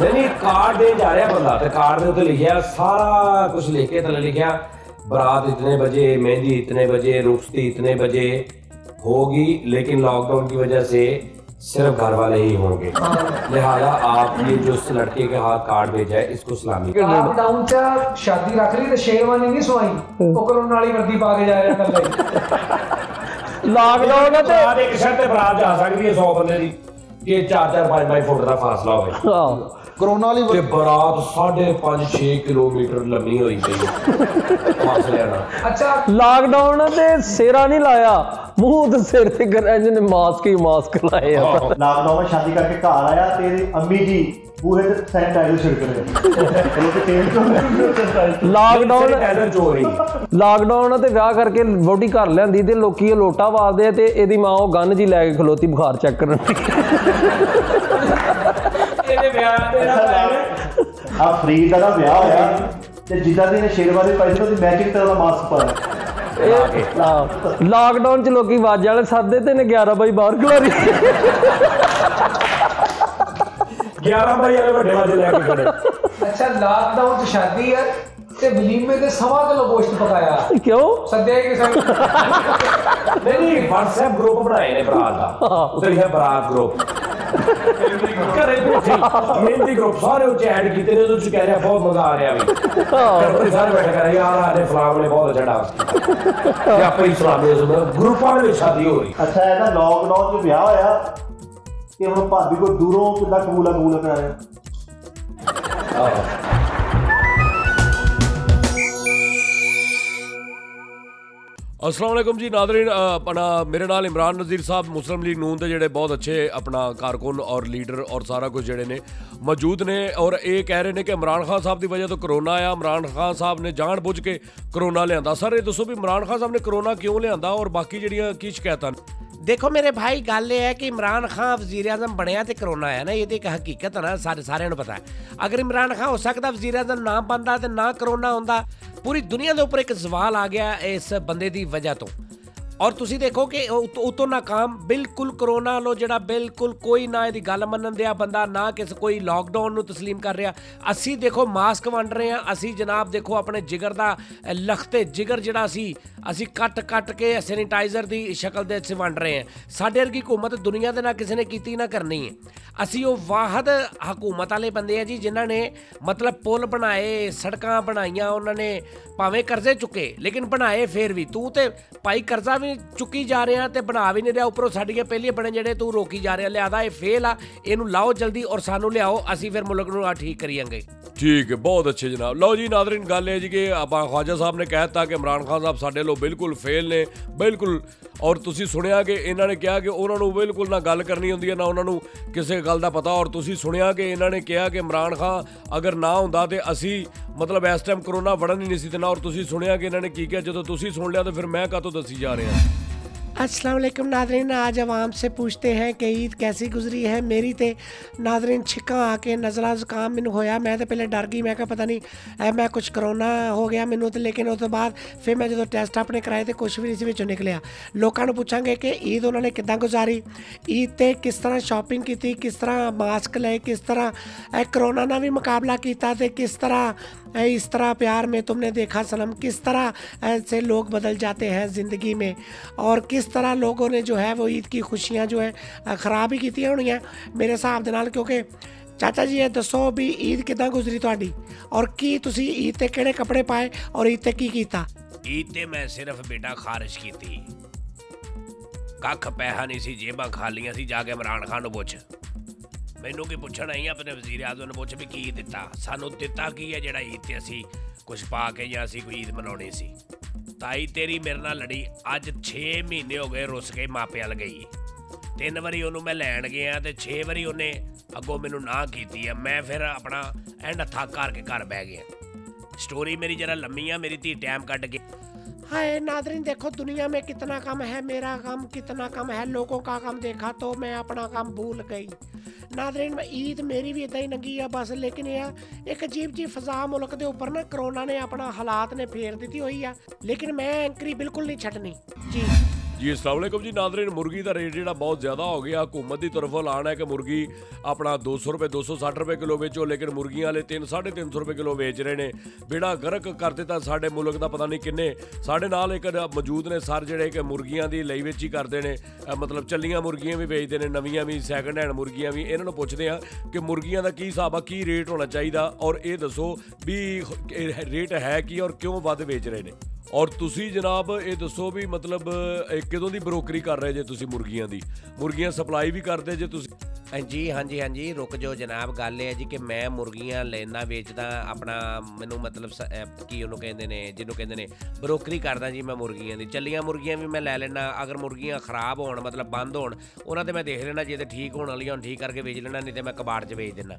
ਨਹੀਂ ਨਹੀਂ ਕਾਰਡ ਦੇ ਜਾ ਰਿਹਾ ਬੰਦਾ ਤੇ ਕਾਰਡ ਦੇ ਉੱਤੇ ਲਿਖਿਆ ਸਾਰਾ ਕੁਝ ਲਿਖ ਕੇ ਥੱਲੇ ਲਿਖਿਆ। बारात इतने बजे मेहंदी इतने बजे रुखसती इतने बजे होगी लेकिन लॉकडाउन की वजह से सिर्फ घर वाले ही होंगे लिहाजा आप ये जो इस लड़के के हाथ कार्ड भेजा है इसको सलामी ਲਾਕਡਾਊਨ ਚ ਸ਼ਾਦੀ ਰੱਖ ਲਈ ਤੇ ਸ਼ੇਰਵਾਨੀ ਨਹੀਂ ਸਵਾਈ ਉਹ ਕਰੋਨਾ ਵਾਲੀ ਵਰਦੀ ਪਾ ਕੇ ਜਾ ਰਿਹਾ ਕੱਲੇ ਲਾਕਡਾਊਨ ਆ ਤੇ ਬਰਾਤ ਇੱਕ ਸ਼ਰਤ ਤੇ ਬਰਾਤ ਜਾ ਸਕਦੀ ਹੈ 100 ਬੰਦੇ ਦੀ ਕਿ 4-4 5-5 ਫੁੱਟ ਦਾ ਫਾਸਲਾ ਹੋਵੇ ਹਾਂ ਕਰੋਨਾ ਵਾਲੀ ਤੇ ਬਰਾਤ 5.5 6 ਕਿਲੋਮੀਟਰ ਲੰਮੀ ਹੋਈ ਪਈ ਫਾਸਲੇ ਨਾਲ ਅੱਛਾ। ਲਾਕਡਾਊਨ ਤੇ ਸੇਰਾ ਨਹੀਂ ਲਾਇਆ। ਮੂੰਹ ਤੇ ਸਿਰ ਤੇ ਗਰੰਜ ਨੇ ਮਾਸਕ ਹੀ ਮਾਸਕ ਲਾਏ ਆ। ਲਾਕਡਾਊਨ ਸ਼ਾਦੀ ਕਰਕੇ ਘਰ ਆਇਆ ਤੇ ਅੰਮੀ ਜੀ ਬੂਹੇ ਤੇ ਸੈਨੀਟਾਈਜ਼ਰ ਛਿੜਕ ਰਹੇ। ਚਲੋ ਕਿ ਤੇਲ ਤੋਂ ਲਾਕਡਾਊਨ ਸੈਨੀਟਾਈਜ਼ਰ ਚੋ ਰਹੀ। ਲਾਕਡਾਊਨ ਤੇ ਵਿਆਹ ਕਰਕੇ ਵੋਟੀ ਘਰ ਲਿਆਂਦੀ ਤੇ ਲੋਕੀ ਇਹ ਲੋਟਾ ਵਾਰਦੇ ਆ ਤੇ ਇਹਦੀ ਮਾਂ ਉਹ ਗਨ ਜੀ ਲੈ ਕੇ ਖਲੋਤੀ ਬੁਖਾਰ ਚੈੱਕ ਕਰਨ। ਇਹਦੇ ਵਿਆਹ ਦੇ ਆ ਫਰੀਦ ਦਾ ਨਾ ਵਿਆਹ ਹੋਇਆ ਤੇ ਜਿੱਦਾਂ ਦੀ ਨੇ ਸ਼ੇਰਵਾਨੀ ਪਾਈ ਸੀ ਉਹਦੀ ਮੈਚਿੰਗ ਤਰ੍ਹਾਂ ਦਾ ਮਾਸਕ ਪਾਇਆ। ਲਾਕਡਾਊਨ ਚ ਲੋਕੀ ਵਾਜ ਵਾਲੇ ਸਾਦੇ ਤੇ ਨੇ 11 ਬਾਈ ਬਾਹਰ ਖਲਾਰੀ 11 ਵਜੇ ਵਾਲੇ ਵੱਡੇ ਵਾਜੇ ਲੈ ਕੇ ਖੜੇ। ਅੱਛਾ ਲਾਕਡਾਊਨ ਚ ਸ਼ਾਦੀ ਹੈ ਤੇ ਵਲੀਮੇ ਦੇ ਸਵਾ ਕਿਲੋ ਗੋਸ਼ਤ ਪਕਾਇਆ। ਕਿਉਂ? ਸੱਦੇ ਕਿਸੇ ਨੂੰ। ਨਹੀਂ ਨਹੀਂ WhatsApp ਗਰੁੱਪ ਬਣਾਏ ਨੇ ਬਰਾਤ ਦਾ। ਉੱਤੇ ਲਿਖਿਆ ਬਰਾਤ ਗਰੁੱਪ ਘਰੇ ਬੈਠੇ ਮਹਿੰਦੀ ਗਰੁੱਪ ਸਾਰੇ ਉੱਚ ਐਡ ਕੀਤੇ ਨੇ ਉਹਦੇ ਚ ਕਹਿ ਰਿਹਾ ਬਹੁਤ ਮਜ਼ਾ ਆ ਰਿਹਾ ਵੀ ਘਰੇ ਸਾਰੇ ਬੈਠੇ ਕਰ ਯਾਰ ਆਲੇ ਫਲਾਮ ਨੇ ਬਹੁਤ ਅੱਛਾ ਡਾਂਸ ਕੀਤਾ ਤੇ ਆਪਣੀ ਇਸਲਾਮੀ ਗਰੁੱਪਾਂ ਦੇ ਵਿੱਚ ਸ਼ਾਦੀ ਹੋ ਰਹੀ ਅੱਛਾ ਇਹਦਾ ਲਾਕਡਾਊਨ 'ਚ ਵਿਆਹ ਹੋਇਆ ਤੇ ਹੁਣ ਭਾਬੀ ਕੋ ਦੂਰੋਂ ਕਿੰਨਾ ਕਬੂਲਾ ਕਬੂਲਾ ਕਰਾ ਰਿਹਾ ਅਸਲਾਮ ਵਾਲੇਕੁਮ ਜੀ, ਨਾਜ਼ਰੀਨ ਆਪਣਾ ਮੇਰੇ ਨਾਲ ਇਮਰਾਨ ਨਜ਼ੀਰ ਸਾਹਿਬ, ਮੁਸਲਿਮ ਲੀਗ ਨੂਨ ਦੇ ਜਿਹੜੇ ਬਹੁਤ ਅੱਛੇ ਆਪਣਾ ਕਾਰਕੁਨ ਔਰ ਲੀਡਰ ਔਰ ਸਾਰਾ ਕੁਝ ਜਿਹੜੇ ਨੇ ਮੌਜੂਦ ਨੇ ਔਰ ਇਹ ਕਹਿ ਰਹੇ ਨੇ ਕਿ ਇਮਰਾਨ ਖਾਨ ਸਾਹਿਬ ਦੀ ਵਜ੍ਹਾ ਤੋਂ ਕਰੋਨਾ ਆਇਆ। ਇਮਰਾਨ ਖਾਨ ਸਾਹਿਬ ਨੇ ਜਾਣ ਬੁੱਝ ਕੇ ਕਰੋਨਾ ਲਿਆਂਦਾ। ਸਰ, ਇਹ ਦੱਸੋ ਵੀ ਇਮਰਾਨ ਖਾਨ ਸਾਹਿਬ ਨੇ ਕਰੋਨਾ ਕਿਉਂ ਲਿਆਂਦਾ ਔਰ ਬਾਕੀ ਜਿਹੜੀਆਂ ਕੀ ਸ਼ਿਕਾਇਤਾਂ ਨੇ? ਦੇਖੋ ਮੇਰੇ ਭਾਈ, ਗੱਲ ਇਹ ਹੈ ਕਿ ਇਮਰਾਨ ਖਾਨ ਵਜ਼ੀਰ ਆਜ਼ਮ ਬਣਿਆ ਤੇ ਕਰੋਨਾ ਆਇਆ ਨਾ, ਇਹ ਤੇ ਇੱਕ ਹਕੀਕਤ ਹੈ ਨਾ, ਸਾਰੇ ਸਾਰਿਆਂ ਨੂੰ ਪਤਾ ਹੈ। ਅਗਰ ਇਮਰਾਨ ਖਾਨ ਹੋ ਸਕਦਾ ਵਜ਼ੀਰ ਆਜ਼ਮ ਨਾ ਬਣਦਾ ਤੇ ਨਾ ਕਰੋਨਾ ਹੁੰਦਾ ਪੂਰੀ ਦੁਨੀਆ ਦੇ ਉੱਪਰ ਇੱਕ ਸਵਾਲ ਆ ਗਿਆ ਇਸ ਬੰਦੇ ਦੀ ਵਜ੍ਹਾ ਤੋਂ। ਔਰ ਤੁਸੀਂ ਦੇਖੋ ਕਿ ਉਤ- ਉਤੋਂ ਨਾਕਾਮ ਬਿਲਕੁਲ ਕਰੋਨਾ ਲੋ ਜਿਹੜਾ ਬਿਲਕੁਲ ਕੋਈ ਨਾ ਇਹਦੀ ਗੱਲ ਮੰਨਣ ਦਿਆ ਬੰਦਾ ਨਾ ਕਿਸ ਕੋਈ ਲਾਕਡਾਊਨ ਨੂੰ ਤਸਲੀਮ ਕਰ ਰਿਹਾ। ਅਸੀਂ ਦੇਖੋ ਮਾਸਕ ਵੰਡ ਰਹੇ ਹਾਂ ਅਸੀਂ ਜਨਾਬ ਦੇਖੋ ਆਪਣੇ ਜਿਗਰ ਦਾ ਅ, ਲਖਤੇ ਜਿਗਰ ਜਿਹੜਾ ਸੀ ਅਸੀਂ ਕੱਟ ਕੱਟ ਕੇ ਸੈਨੀਟਾਈਜ਼ਰ ਦੀ ਸ਼ਕਲ ਦੇ ਵਿੱਚ ਵੰਡ ਰਹੇ ਹਾਂ। ਸਾਡੇ ਵਰਗੀ ਹਕੂਮਤ ਦੁਨੀਆ ਦੇ ਨਾਲ ਕਿਸੇ ਨੇ ਕੀਤੀ ਨਾ ਕਰਨੀ ਹੈ। ਅਸੀਂ ਉਹ ਵਾਹਦ ਹਕੂਮਤ ਵਾਲੇ ਬੰਦੇ ਆ ਜੀ ਜਿਨ੍ਹਾਂ ਨੇ ਮਤਲਬ ਪੁਲ ਬਣਾਏ ਸੜਕਾਂ ਬਣਾਈਆਂ ਉਹਨਾਂ ਨੇ ਭਾਵੇਂ ਕਰਜ਼ੇ ਚੁੱਕੇ ਲੇਕਿਨ ਬਣਾਏ ਫੇਰ ਵੀ। ਤੂੰ ਤੇ ਭਾਈ ਕਰਜ਼ਾ ਵੀ ਚੁੱਕੀ ਜਾ ਰਿਹਾ ਤੇ ਬਣਾ ਵੀ ਨਹੀਂ ਰਿਹਾ। ਉੱਪਰੋਂ ਸਾਡੀਆਂ ਪਹਿਲੀਆਂ ਬਣੇ ਜਿਹੜੇ ਤੂੰ ਰੋਕੀ ਜਾ ਰਿਹਾ, ਲਿਆਦਾ, ਇਹ ਫੇਲ ਆ। ਇਹਨੂੰ ਲਾਓ ਜਲਦੀ ਔਰ ਸਾਨੂੰ ਲਿਆਓ, ਅਸੀਂ ਫਿਰ ਮੁਲਕ ਨੂੰ ਆ ਠੀਕ ਕਰੀਆਂਗੇ। ਠੀਕ ਹੈ, ਬਹੁਤ ਅੱਛੇ ਜਨਾਬ। ਲਓ ਜੀ, ਨਾਜ਼ਰੀਨ, ਗੱਲ ਇਹ ਜੀ ਕਿ ਆਪਾਂ ਖਵਾਜਾ ਸਾਹਿਬ ਨੇ ਕਹਿ ਦਿੱਤਾ ਕਿ ਇਮਰਾਨ ਖਾਨ ਸਾਹਿਬ ਸਾਡੇ ਲੋ ਬਿਲਕੁਲ ਫੇਲ ਨੇ, ਬਿਲਕੁਲ। ਔਰ ਤੁਸੀਂ ਸੁਣਿਆ ਕਿ ਇਹਨਾਂ ਨੇ ਕਿਹਾ ਕਿ ਉਹਨਾਂ ਨੂੰ ਬਿਲਕੁਲ ਨਾ ਗੱਲ ਕਰਨੀ ਹੁੰਦੀ ਹੈ, ਨਾ ਉਹਨਾਂ ਨੂੰ ਕਿਸੇ ਗੱਲ ਦਾ ਪਤਾ। ਔਰ ਤੁਸੀਂ ਸੁਣਿਆ ਕਿ ਇਹਨਾਂ ਨੇ ਕਿਹਾ ਕਿ ਇਮਰਾਨ ਖਾਨ ਅਗਰ ਨਾ ਹੁੰਦਾ ਤੇ ਅਸੀਂ ਮਤਲਬ ਇਸ ਟਾਈਮ ਕਰੋਨਾ ਵੜਨ ਹੀ ਨਹੀਂ ਸੀ ਦੇਣਾ ਔਰ ਤੁਸੀਂ ਸੁਣਿਆ ਕਿ ਇਹਨਾਂ ਨੇ ਕੀ ਕਿਹਾ? ਜਦੋਂ ਤੁਸੀਂ ਸੁਣ ਲਿਆ ਤਾਂ ਫਿਰ ਮੈਂ ਕਾਹਤੋਂ ਦੱਸੀ ਜਾ ਰਿਹਾ? असलम नादरीन, आज आवाम से पूछते हैं कि ईद कैसी गुजरी है? मेरी तो नादरीन छिका आके नजरा जुकाम मैनू होया, मैं तो पहले डर गई, मैं क्या पता नहीं ए मैं कुछ करोना हो गया मैनू तो लेकिन उस तो बाद फिर मैं जो टैसट अपने कराए तो कुछ भी नहीं इस निकलिया लोगों को पूछा कि ईद उन्होंने किदा गुजारी? ईद पर किस तरह शॉपिंग की किस तरह मास्क ले किस तरह करोना ना भी मुकाबला किया किस तरह इस तरह प्यार में तुमने देखा सनम, किस तरह से लोग बदल जाते हैं ज़िंदगी में? और किस तरह लोगों ने जो है वो ईद की खुशियाँ जो है ख़राब ही ਕੀਤੀਆਂ ਹੋਣੀਆਂ ਮੇਰੇ ਹਿਸਾਬ ਦੇ ਨਾਲ ਕਿਉਂਕਿ ਚਾਚਾ ਜੀ ਇਹ ਦੱਸੋ ਵੀ ਈਦ ਕਿਦਾਂ ਗੁਜ਼ਰੀ ਤੁਹਾਡੀ ਔਰ ਕੀ ਤੁਸੀਂ ਈਦ ਤੇ ਕਿਹੜੇ ਕੱਪੜੇ ਪਾਏ ਔਰ ਈਦ ਤੇ ਕੀ ਕੀਤਾ ਈਦ ਤੇ ਮੈਂ ਸਿਰਫ ਬੇਟਾ ਖਾਰਿਸ਼ ਕੀਤੀ ਕੱਖ ਪੈਸਾ ਨਹੀਂ ਸੀ ਜੇਬਾਂ ਖਾਲੀਆਂ ਸੀ ਜਾ ਕੇ ਇਮਰਾਨ ਖਾਨ ਨੂੰ ਪੁੱਛ ਮੈਨੂੰ ਕੀ ਪੁੱਛਣ ਆਈ ਆਪਣੇ ਵਜ਼ੀਰ ਆਜ਼ਮ ਨੂੰ ਪੁੱਛ ਵੀ ਕੀ ਦਿੱਤਾ ਸਾਨੂੰ ਦਿੱਤਾ ਕੀ ਹੈ ਜਿਹੜਾ ਈਦ ਤੇ ਅਸੀਂ ਕੁਝ ਪਾ ਕੇ ਜਾਂ ਅਸੀਂ ਕੋਈ ਈਦ ਮਨਾਉਣੀ ਸੀ ਤਾਈ ਤੇਰੀ ਮੇਰੇ ਨਾਲ ਲੜੀ। ਅੱਜ 6 ਮਹੀਨੇ ਹੋ ਗਏ ਰੁੱਸ ਕੇ ਮਾਪਿਆਂ ਲਗਈ ਤਿੰਨ ਵਾਰੀ ਉਹਨੂੰ ਮੈਂ ਲੈਣ ਗਿਆ ਤੇ 6 ਵਾਰੀ ਉਹਨੇ ਅੱਗੋਂ ਮੈਨੂੰ ਨਾ ਕੀਤੀ ਆ। ਮੈਂ ਫਿਰ ਆਪਣਾ ਐਂਡ ਹੱਥਾ ਕਰਕੇ ਘਰ ਬਹਿ ਗਿਆ। ਸਟੋਰੀ ਮੇਰੀ ਜਰਾ ਲੰਮੀ ਆ, ਮੇਰੀ ਧੀ ਟਾਈਮ ਕੱਢ ਕੇ। हाय नादरीन देखो दुनिया में कितना काम है, मेरा काम कितना कम है, लोगों का काम देखा तो मैं अपना काम भूल गई। नादरीन ईद मेरी भी इदा ही लंघी है बस, लेकिन यह एक अजीब जी फजा मुल्क के उपर ना, करोना ने अपना हालात ने फेर दी हुई है, लेकिन मैं एंकरी बिल्कुल नहीं छटनी जी। ਜੀ ਜੀ ਅਸਲਾਮ ਜੀ, ਨਾਜ਼ਰੀਨ, ਮੁਰਗੀ ਦਾ ਰੇਟ ਜਿਹੜਾ ਬਹੁਤ ਜ਼ਿਆਦਾ ਹੋ ਗਿਆ। ਹਕੂਮਤ ਦੀ ਤਰਫੋਂ ਐਲਾਨ ਹੈ ਕਿ ਮੁਰਗੀ ਆਪਣਾ 200 ਰੁਪਏ 260 ਰੁਪਏ ਕਿਲੋ ਵੇਚੋ, ਲੇਕਿਨ ਮੁਰਗੀਆਂ ਵਾਲੇ 3 350 ਰੁਪਏ ਕਿਲੋ ਵੇਚ ਰਹੇ ਨੇ। ਬੇੜਾ ਗਰਕ ਕਰ ਦਿੱਤਾ ਸਾਡੇ ਮੁਲਕ ਦਾ, ਪਤਾ ਨਹੀਂ ਕਿੰਨੇ। ਸਾਡੇ ਨਾਲ ਇੱਕ ਮੌਜੂਦ ਨੇ ਸਰ ਜਿਹੜੇ ਕਿ ਮੁਰਗੀਆਂ ਦੀ ਲਈ ਵੇਚੀ ਕਰਦੇ ਨੇ। ਮਤਲਬ ਚੱਲੀਆਂ ਮੁਰਗੀਆਂ ਵੀ ਵੇਚਦੇ ਨੇ, ਨਵੀਆਂ ਵੀ ਸੈਕੰਡ ਹੈਂਡ ਮੁਰਗੀਆਂ ਵੀ। ਇਹਨਾਂ ਨੂੰ ਪੁੱਛਦੇ ਆ ਕਿ ਮੁਰਗੀਆਂ ਦਾ ਕੀ ਹਿਸਾਬ ਆ, ਕੀ ਰੇਟ ਹੋਣਾ ਚਾਹੀਦਾ? ਔਰ ਇਹ ਦੱਸੋ ਵੀ ਰੇਟ ਹੈ ਕੀ ਔਰ ਕਿਉਂ ਵੱਧ ਵੇਚ ਰਹੇ ਨੇ? ਔਰ ਤੁਸੀਂ ਜਨਾਬ, ਇਹ ਦੱਸੋ ਵੀ ਮਤਲਬ, ਇਹ ਕਿਦੋਂ ਦੀ ਬਰੋਕਰੀ ਕਰ ਰਹੇ ਜੇ ਤੁਸੀਂ ਮੁਰਗੀਆਂ ਦੀ? ਮੁਰਗੀਆਂ ਸਪਲਾਈ ਵੀ ਕਰਦੇ ਜੇ ਤੁਸੀਂ? ਜੀ ਹਾਂਜੀ ਹਾਂਜੀ, ਰੁਕ ਜਾਓ ਜਨਾਬ, ਗੱਲ ਇਹ ਹੈ ਜੀ ਕਿ ਮੈਂ ਮੁਰਗੀਆਂ ਲੈਣਾ ਵੇਚਦਾ, ਆਪਣਾ ਮੈਨੂੰ ਮਤਲਬ ਸ- ਅਹ, ਕੀ ਉਹਨੂੰ ਕਹਿੰਦੇ ਨੇ, ਜਿਹਨੂੰ ਕਹਿੰਦੇ ਨੇ, ਬਰੋਕਰੀ ਕਰਦਾ ਜੀ ਮੈਂ ਮੁਰਗੀਆਂ ਦੀ। ਚੱਲੀਆਂ ਮੁਰਗੀਆਂ ਵੀ ਮੈਂ ਲੈ ਲੈਣਾ ਅਗਰ ਮੁਰਗੀਆਂ ਖਰਾਬ ਹੋਣ, ਮਤਲਬ ਬੰਦ ਹੋਣ, ਉਹਨਾਂ ਤੇ ਮੈਂ ਦੇਖ ਲੈਣਾ ਜੇ ਤੇ ਠੀਕ ਹੋਣ ਵਾਲੀਆਂ ਹੋਣ, ਠੀਕ ਕਰਕੇ ਵੇਚ ਲੈਣਾ ਨਹੀਂ ਤੇ ਮੈਂ ਕਬਾੜ 'ਚ ਵੇਚ ਦੇਣਾ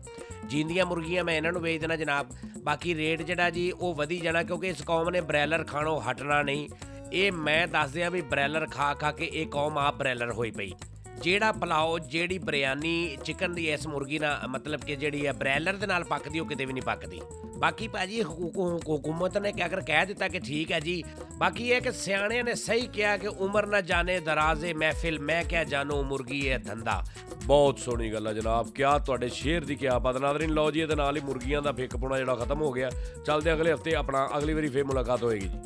ਜਿੰਦੀਆਂ ਮੁਰਗੀਆਂ ਮੈਂ ਇਹਨਾਂ ਨੂੰ ਵੇਚ ਦੇਣਾ ਜਨਾਬ, ਬਾਕੀ ਰੇਟ ਜਿਹੜਾ ਜੀ ਉਹ ਵਧੀ ਜਾਣਾ ਕਿਉਂਕਿ ਇਸ ਕੌਮ ਨੇ ਬ੍ਰੈਲਰ ਖਾਣੋਂ ਹਟਣਾ ਨਹੀਂ। ਇਹ ਮੈਂ ਦੱਸ ਦਿਆਂ ਵੀ ਬ੍ਰੈਲਰ ਖਾ ਖਾ ਕੇ ਇਹ ਕੌਮ ਆਪ ਬ੍ਰੈਲਰ ਹੋਈ ਪਈ। ਜਿਹੜਾ ਪਲਾਓ, ਜਿਹੜੀ ਬਿਰਿਆਨੀ, ਚਿਕਨ ਦੀ ਇਸ ਮੁਰਗੀ ਨਾਲ, ਮਤਲਬ ਕਿ ਜਿਹੜੀ ਹੈ ਬ੍ਰੈਲਰ ਦੇ ਨਾਲ ਪੱਕਦੀ, ਉਹ ਕਿਤੇ ਵੀ ਨਹੀਂ ਪੱਕਦੀ। ਬਾਕੀ ਭਾਜੀ ਹਕੂਮਤ ਨੇ ਕਿ ਅਗਰ ਕਹਿ ਦਿੱਤਾ ਕਿ ਠੀਕ ਹੈ ਜੀ, ਬਾਕੀ ਇਹ ਕਿ ਸਿਆਣਿਆਂ ਨੇ ਸਹੀ ਕਿਹਾ ਕਿ ਉਮਰ ਨਾ ਜਾਣੇ, ਦਰਾਜ਼ੇ, ਮਹਿਫਿਲ, ਮੈਂ ਕਿਆ ਜਾਣੂ, ਮੁਰਗੀ ਹੈ ਧੰਦਾ। ਬਹੁਤ ਸੋਹਣੀ ਗੱਲ ਹੈ ਜਨਾਬ, ਕਿਆ ਤੁਹਾਡੇ ਸ਼ੇਰ ਦੀ ਕਿਆ ਬਾਤ ਨਾਜ਼ਰੀਨ, ਲਓ ਜੀ, ਇਹਦੇ ਨਾਲ ਹੀ ਮੁਰਗੀਆਂ ਦਾ ਫਿੱਕ ਪੁਣਾ ਜਿਹੜਾ ਖਤਮ ਹੋ ਗਿਆ। ਚੱਲਦੇ ਅਗਲੇ ਹਫ਼ਤੇ ਆਪਣਾ ਅਗਲੀ ਵਾਰੀ ਫੇਰ ਮੁਲਾਕਾਤ ਹੋਏਗੀ। ਜੀ